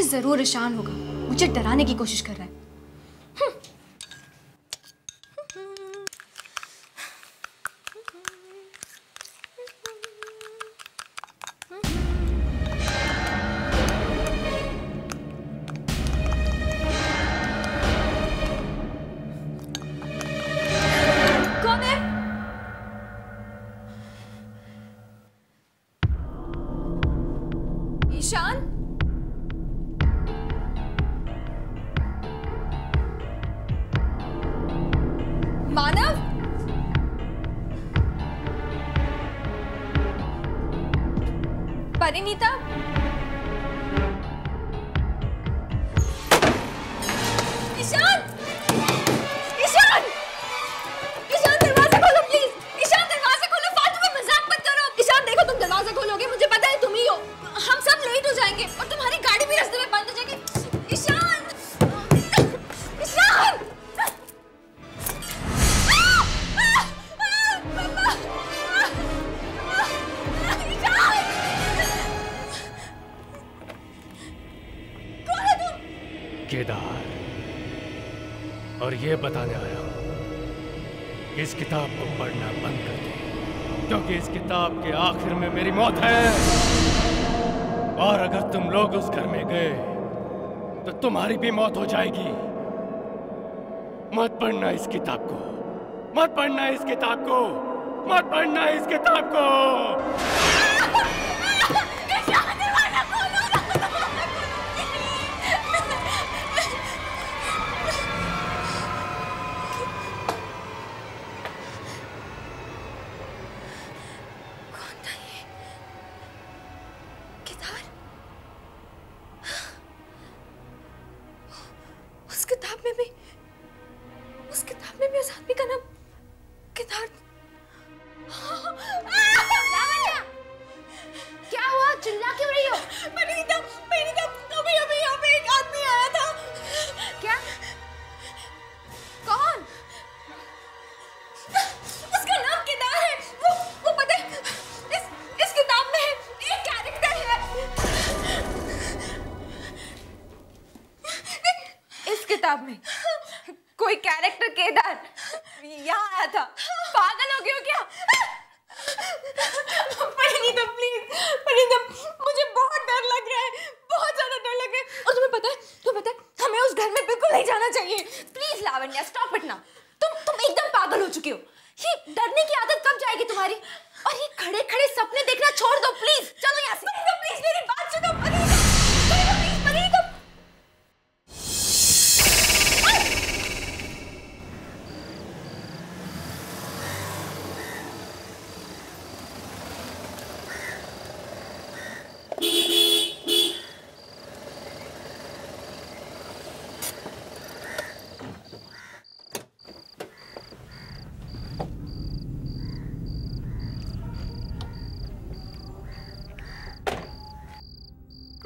ज़रूर ईशान होगा। मुझे डराने की कोशिश कर रहा है। किताब के आखिर में मेरी मौत है। और अगर तुम लोग उस घर में गए तो तुम्हारी भी मौत हो जाएगी। मत पढ़ना इस किताब को। मत पढ़ना इस किताब को। मत पढ़ना इस किताब को।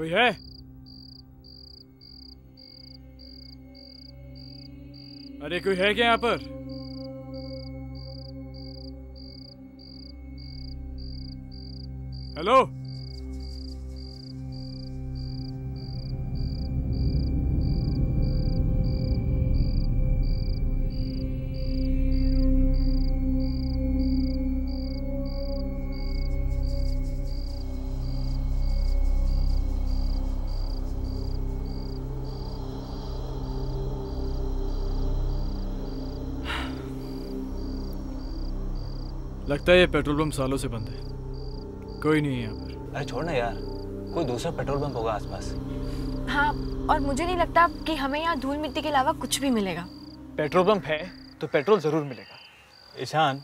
कोई है? अरे कोई है क्या यहाँ पर? हेलो लगता है ये पेट्रोल पंप सालों से बंद है। कोई नहीं है यहाँ पर। अरे छोड़ ना यार कोई दूसरा पेट्रोल पंप होगा आसपास। हाँ और मुझे नहीं लगता कि हमें यहाँ धूल मिट्टी के अलावा कुछ भी मिलेगा। पेट्रोल पंप है तो पेट्रोल ज़रूर मिलेगा। ईशान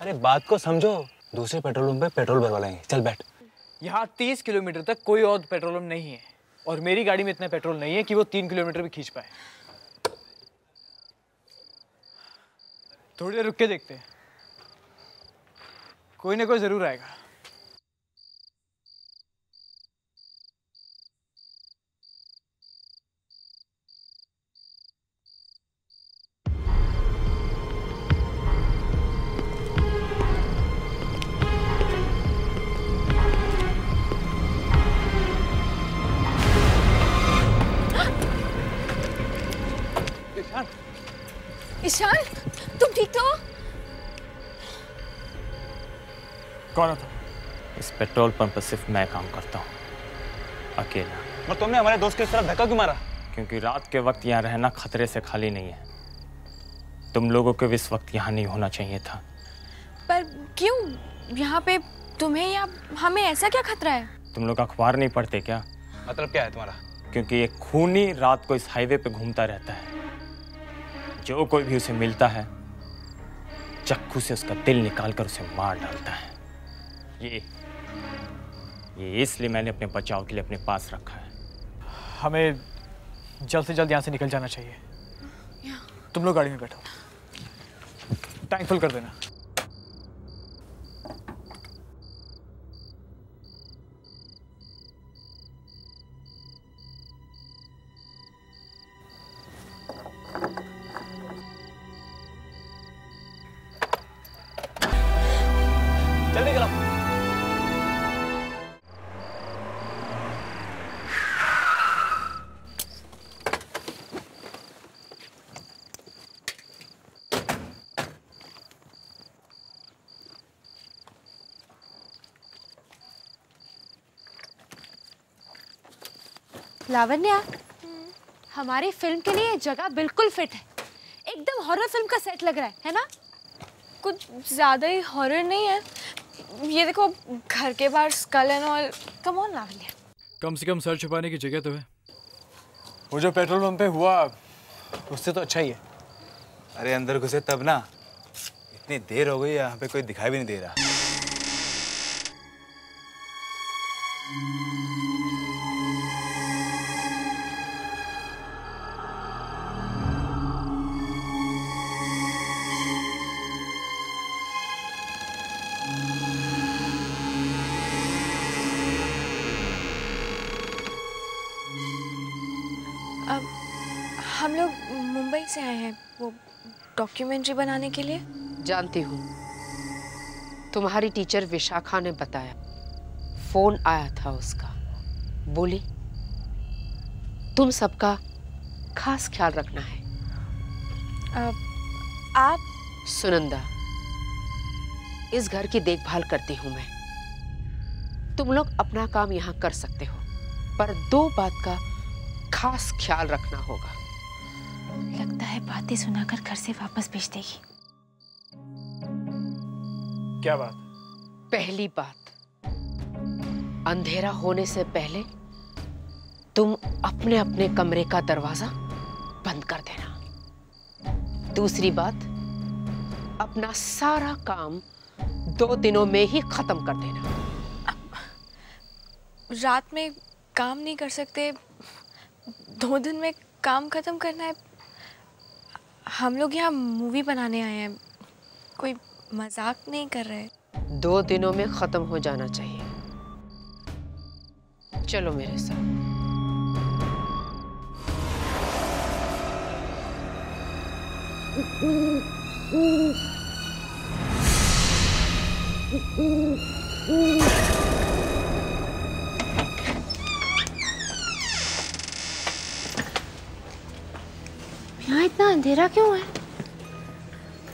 अरे बात को समझो दूसरे पेट्रोल पंप पे पेट्रोल भरवा लेंगे। चल बैठ। यहाँ तीस किलोमीटर तक कोई और पेट्रोल पंप नहीं है और मेरी गाड़ी में इतना पेट्रोल नहीं है कि वो तीन किलोमीटर भी खींच पाए। थोड़ी देर रुक के देखते हैं। कोई ना कोई ज़रूर आएगा। पेट्रोल पंप पर सिर्फ़ मैं काम करता हूँ। अकेला। और तुमने हमारे दोस्त की तरफ़ धक्का क्यों मारा? क्योंकि रात के वक्त यहाँ रहना खतरे से खाली नहीं है। तुम लोगों को भी इस वक्त यहाँ नहीं होना चाहिए था। पर क्यों? यहाँ पे तुम्हें या हमें ऐसा क्या खतरा है? तुम लोग अखबार नहीं पढ़ते क्या? मतलब क्या है तुम्हारा? क्योंकि एक खूनी रात को इस हाईवे पे घूमता रहता है। जो कोई भी उसे मिलता है चक्कू से उसका दिल निकाल कर उसे मार डालता है। ये ये इसलिए मैंने अपने बचाव के लिए अपने पास रखा है। हमें जल्द से जल्द यहाँ से निकल जाना चाहिए। तुम लोग गाड़ी में बैठो। टैंक फुल कर देना। लावण्या हमारी फ़िल्म के लिए जगह बिल्कुल फिट है। एकदम हॉरर फ़िल्म का सेट लग रहा है है ना? कुछ ज़्यादा ही हॉरर नहीं है। ये देखो घर के बाहर skull and all come on Lavanya. कम से कम सर छुपाने की जगह तो है। वो जो पेट्रोल पंप पे हुआ उससे तो अच्छा ही है। अरे अंदर घुसे तब ना। इतनी देर हो गई यहाँ पे कोई दिखाई भी नहीं दे रहा। डॉक्यूमेंट्री बनाने के लिए? जानती हूँ। तुम्हारी टीचर विशाखा ने बताया। फ़ोन आया था उसका। बोली तुम सबका खास ख्याल रखना है। अब आप? सुनंदा इस घर की देखभाल करती हूँ मैं। तुम लोग अपना काम यहाँ कर सकते हो पर दो बात का खास ख्याल रखना होगा। बातें सुनाकर घर से वापस भेज देगी। क्या बात? पहली बात अंधेरा होने से पहले तुम अपने अपने कमरे का दरवाज़ा बंद कर देना। दूसरी बात अपना सारा काम दो दिनों में ही खत्म कर देना। रात में काम नहीं कर सकते दो दिन में काम खत्म करना है हम लोग यहाँ मूवी बनाने आए हैं। कोई मज़ाक नहीं कर रहे। दो दिनों में खत्म हो जाना चाहिए। चलो मेरे साथ। यहाँ इतना अंधेरा क्यों है?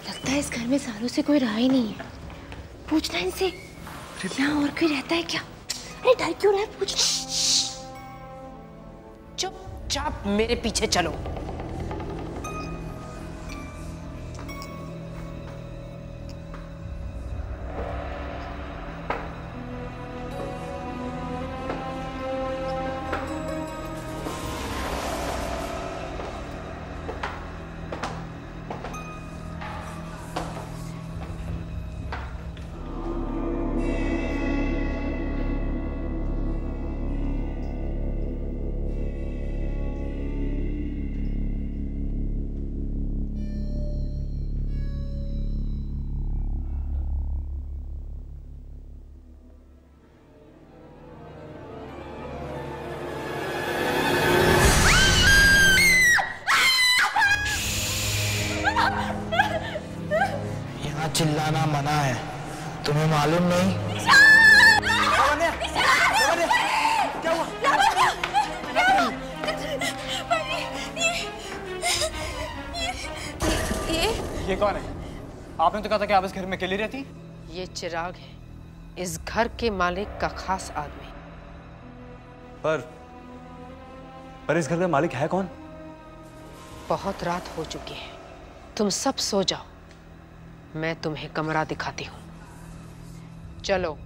लगता है इस घर में सालों से कोई रहा ही नहीं है। पूछना इनसे यहाँ और कोई रहता है क्या? अरे डर क्यों रहा है? पूछ चुपचाप मेरे पीछे चलो। था कि आप इस घर में अकेली रहती? ये चिराग है। इस घर के मालिक का खास आदमी। पर पर इस घर का मालिक है कौन? बहुत रात हो चुकी है। तुम सब सो जाओ। मैं तुम्हें कमरा दिखाती हूँ। चलो।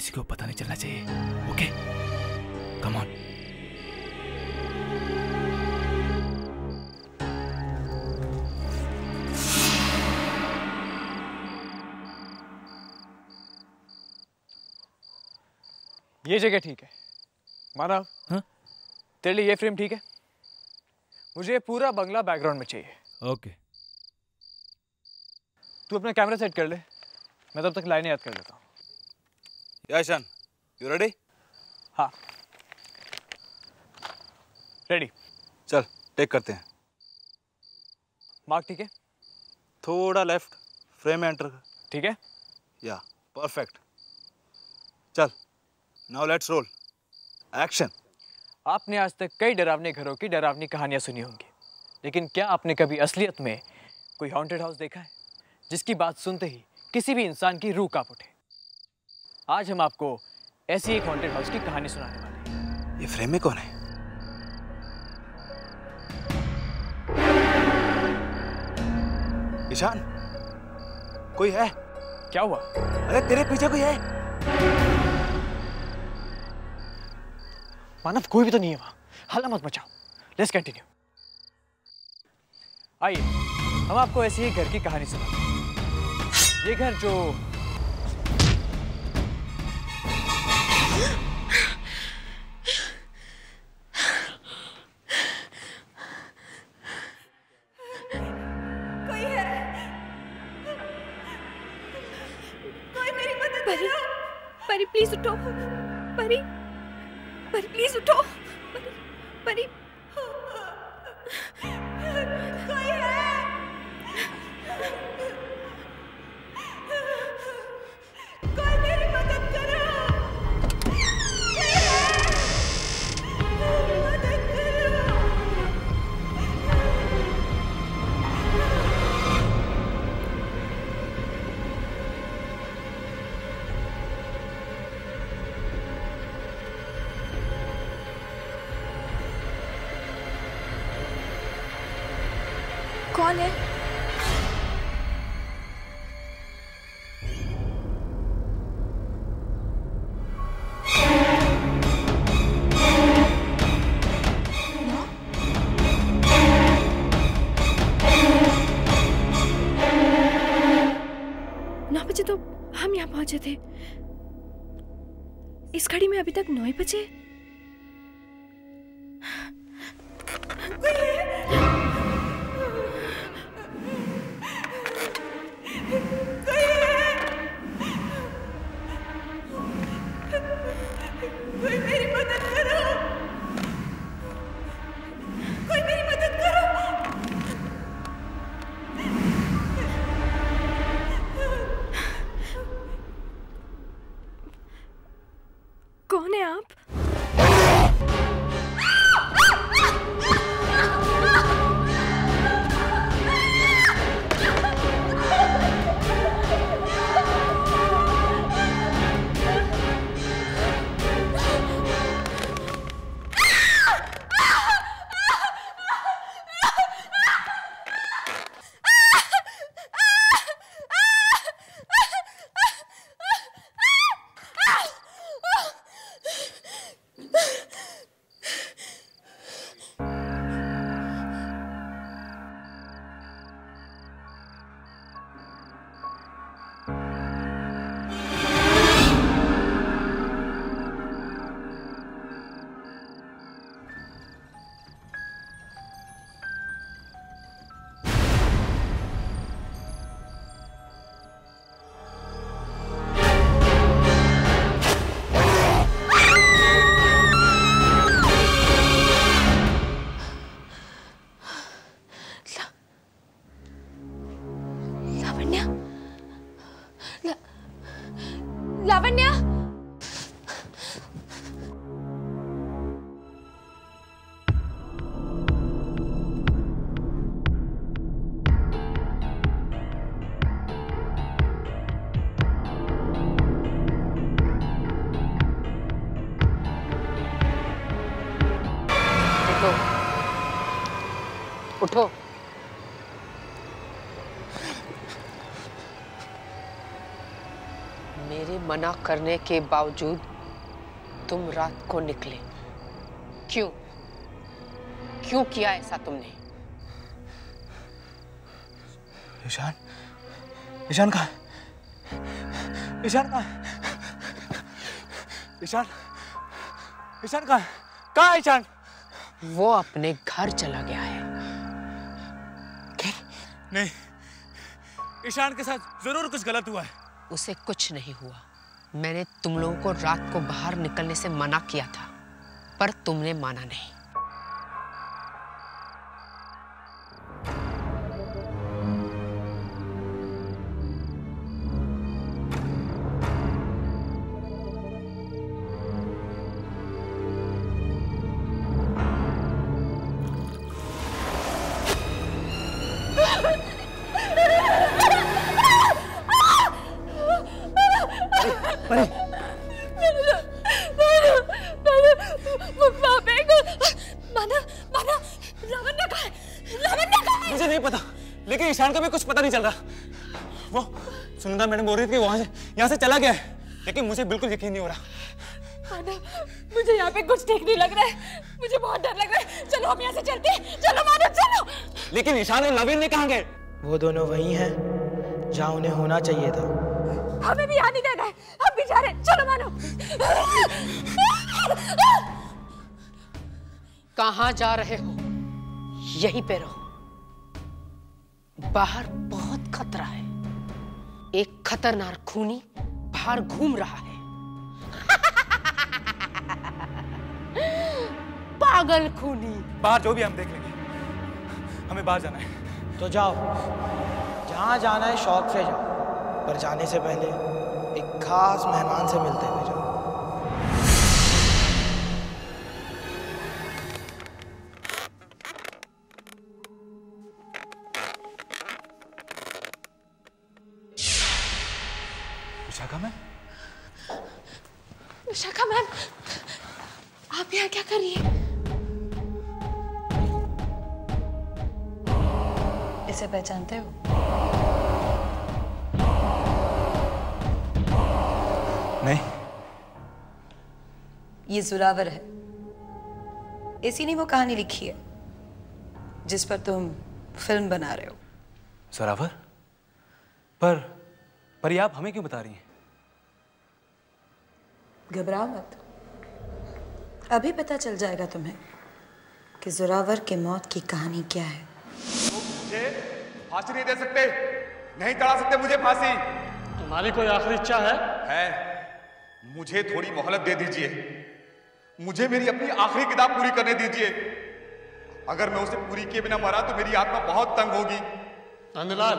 किसी को पता नहीं चलना चाहिए। ओके? कम ऑन ये जगह ठीक है। मानव हाँ? तेरे लिए ये फ्रेम ठीक है? मुझे पूरा बंगला बैकग्राउंड में चाहिए। ओके। तू अपना कैमरा सेट कर ले। मैं तब तक लाइनें याद कर लेता हूँ। याशान यू रेडी हाँ। रेडी चल टेक करते हैं। मार्क ठीक है? थोड़ा लेफ़्ट फ्रेम में एंटर कर। ठीक है? या परफेक्ट चल नाउ लेट्स रोल एक्शन आपने आज तक कई डरावने घरों की डरावनी कहानियाँ सुनी होंगी। लेकिन क्या आपने कभी असलियत में कोई हॉन्टेड हाउस देखा है? जिसकी बात सुनते ही किसी भी इंसान की रूह काँप उठे। आज हम आपको ऐसी एक हॉन्टेड हाउस की कहानी सुनाने वाले हैं। ये फ्रेम में कौन है? ईशान कोई है? क्या हुआ? अरे तेरे पीछे कोई है? मानव कोई भी तो नहीं है वहाँ। हल्ला मत मचाओ। लेट्स कंटिन्यू आइए हम आपको ऐसी ही घर की कहानी सुनाते हैं। ये घर जो परी परी प्लीज़ उठो। कौन है नौ बजे तो हम यहाँ पहुँचे थे। इस घड़ी में अभी तक नौ बजे? मना करने के बावजूद तुम रात को निकले। क्यों? क्यों किया ऐसा तुमने? ईशान ईशान कहाँ? ईशान कहाँ? ईशान ईशान कहाँ? कहाँ ईशान? वो अपने घर चला गया है। नहीं। ईशान के साथ ज़रूर कुछ गलत हुआ है। उसे कुछ नहीं हुआ। मैंने तुम लोगों को रात को बाहर निकलने से मना किया था, पर तुमने माना नहीं। नहीं चल रहा। वो सुनंदा मैडम बोल रही थी कि वहाँ से यहाँ से चला गया है लेकिन मुझे बिल्कुल यकीन नहीं हो रहा। मानव मुझे यहाँ पे कुछ ठीक नहीं लग रहा है। मुझे बहुत डर लग रहा है। चलो हम यहाँ से चलते हैं। चलो मानव चलो। लेकिन ईशान और नवीन ने कहा गए? वो दोनों वही हैं जहाँ उन्हें होना चाहिए था। हमें भी यहाँ नहीं रहना है। हम भी जा रहे चलो मानव कहाँ जा रहे हो? यहीं पे रहो। बाहर बहुत खतरा है। एक खतरनाक खूनी बाहर घूम रहा है। (laughs) पागल खूनी। बाहर जो भी हम देख लेंगे। हमें बाहर जाना है। तो जाओ। जहाँ जाना है शौक से जाओ। पर जाने से पहले एक खास मेहमान से मिलते हुए विशाखा मैम? विशाखा मैम आप यहाँ क्या कर रही हैं? इसे पहचानते हो? नहीं। ये जुरावर है। इसी ने वो कहानी लिखी है जिस पर तुम फ़िल्म बना रहे हो। जोरावर? पर पर ये आप हमें क्यों बता रही हैं? घबराओ मत अभी पता चल जाएगा तुम्हें कि जोरावर के मौत की कहानी क्या है। मुझे फांसी नहीं दे सकते नहीं चढ़ा सकते मुझे फांसी। तुम्हारी कोई आखिरी इच्छा है? है। मुझे थोड़ी मोहलत दे दीजिए। मुझे मेरी अपनी आखिरी किताब पूरी करने दीजिए। अगर मैं उसे पूरी किए बिना मरा तो मेरी आत्मा बहुत तंग होगी। नंदलाल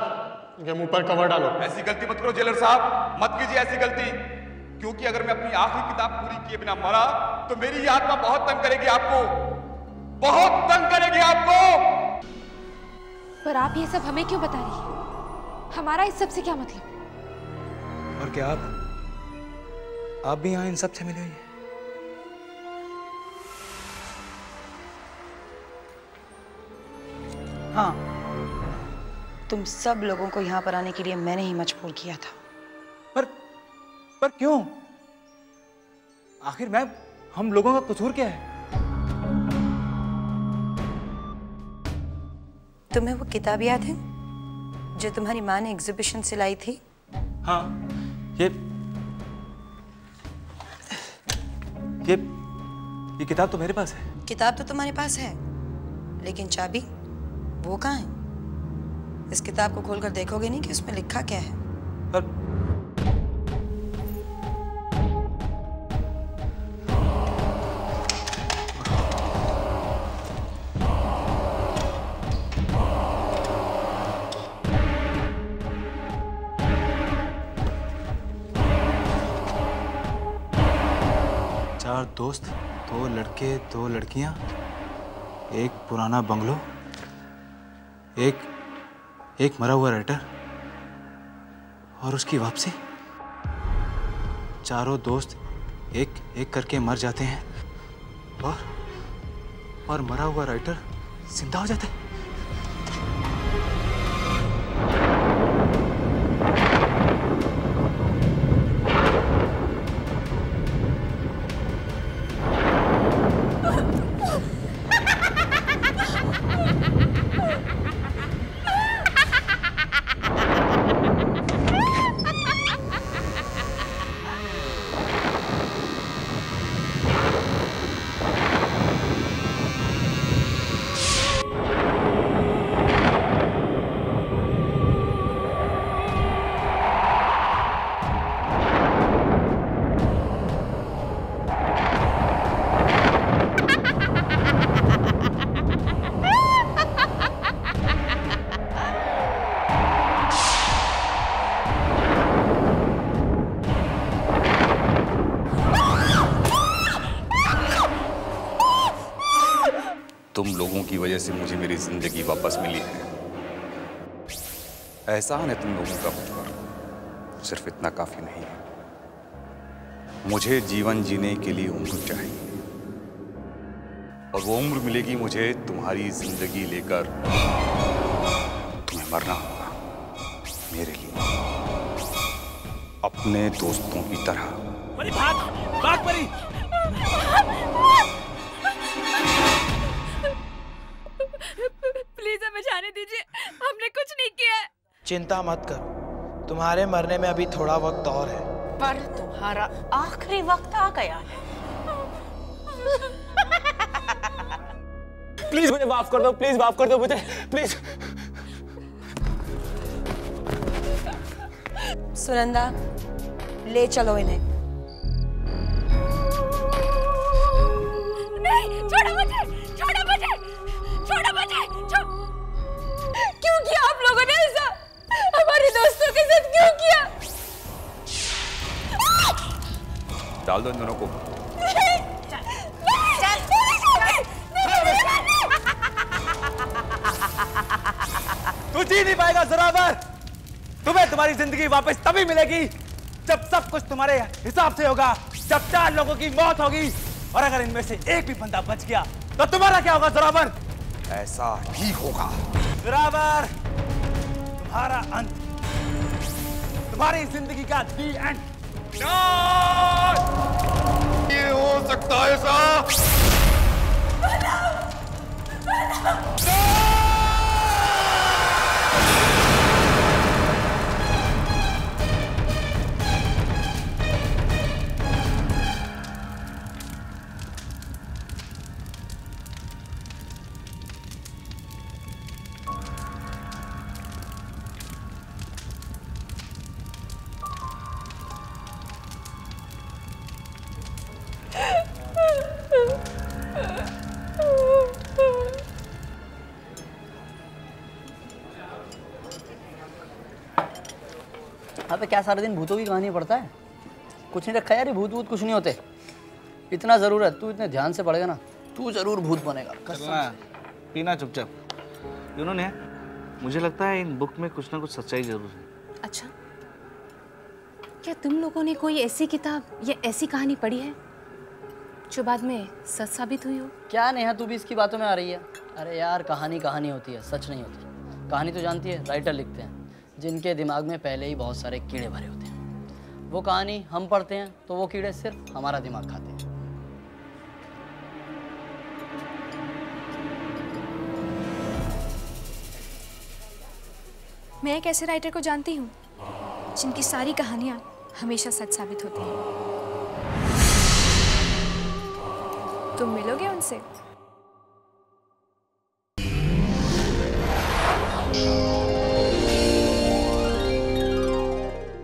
मुँह पर कवर डालो। ऐसी गलती मत करो जेलर साहब। मत कीजिए ऐसी गलती। क्योंकि अगर मैं अपनी आखिरी किताब पूरी किए बिना मरा तो मेरी आत्मा बहुत तंग करेगी आपको। बहुत तंग करेगी आपको। पर आप ये सब हमें क्यों बता रही हैं? हमारा इस सबसे क्या मतलब? और क्या आप आप भी यहाँ इन सबसे मिले हुई हैं? हाँ तुम सब लोगों को यहाँ पर आने के लिए मैंने ही मजबूर किया था। पर क्यों? आखिर मैम हम लोगों का कसूर क्या है? तुम्हें वो किताब याद है? जो तुम्हारी माँ ने एग्जीबिशन से लाई थी? हाँ ये ये ये किताब तो मेरे पास है। किताब तो तुम्हारे पास है लेकिन चाबी वो कहाँ है? इस किताब को खोलकर देखोगे नहीं कि उसमें लिखा क्या है? चार दोस्त, दो लड़के, दो लड़कियाँ, एक पुराना बंगलो, एक एक मरा हुआ राइटर और उसकी वापसी। चारों दोस्त एक एक करके मर जाते हैं और और मरा हुआ राइटर ज़िंदा हो जाता है। एहसान है तुम लोगों का मुझ पर सिर्फ़ इतना काफ़ी नहीं है। मुझे जीवन जीने के लिए उम्र चाहिए। और वो उम्र मिलेगी मुझे तुम्हारी ज़िंदगी लेकर। तुम्हें मरना होगा। मेरे लिए। अपने दोस्तों की तरह। चिंता मत करो। तुम्हारे मरने में अभी थोड़ा वक्त और है। पर तुम्हारा आखिरी वक्त आ गया है। प्लीज़ मुझे माफ़ कर दो प्लीज़ माफ़ कर दो मुझे प्लीज़। सुनंदा ले चलो इन्हें। डाल दो इन दोनों को। तू जी नहीं पाएगा जोरावर। तुम्हें तुम्हारी ज़िंदगी वापस तभी मिलेगी जब सब कुछ तुम्हारे हिसाब से होगा जब चार लोगों की मौत होगी। और अगर इनमें से एक भी बंदा बच गया तो तुम्हारा क्या होगा जराबर ऐसा ही होगा। जोरावर तुम्हारा अंत तुम्हारी ज़िंदगी का दी एंड ये हो सकता है साहब। क्या सारा दिन भूतों की कहानी पढ़ता है? कुछ नहीं रखा यार ये भूत भूत कुछ नहीं होते। इतना ज़रूर है तू इतने ध्यान से पढ़ेगा ना तू ज़रूर भूत बनेगा पीना चुपचाप। इन्होंने मुझे लगता है इन बुक में कुछ ना कुछ सच्चाई ज़रूर है। अच्छा क्या तुम लोगों ने कोई ऐसी किताब या ऐसी कहानी पढ़ी है जो बाद में सच साबित हुई हो? क्या नेहा तू भी इसकी बातों में आ रही है। अरे यार कहानी कहानी होती है सच नहीं होती। कहानी तो जानती है राइटर लिखते हैं। जिनके दिमाग में पहले ही बहुत सारे कीड़े भरे होते हैं। वो कहानी हम पढ़ते हैं तो वो कीड़े सिर्फ़ हमारा दिमाग खाते हैं। मैं एक ऐसे राइटर को जानती हूँ, जिनकी सारी कहानियाँ हमेशा सच साबित होती हैं। तुम मिलोगे उनसे?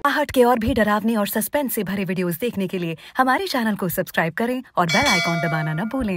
आहट के और भी डरावने और सस्पेंस से भरे वीडियोस देखने के लिए हमारे चैनल को सब्सक्राइब करें और बेल आइकॉन दबाना न भूलें।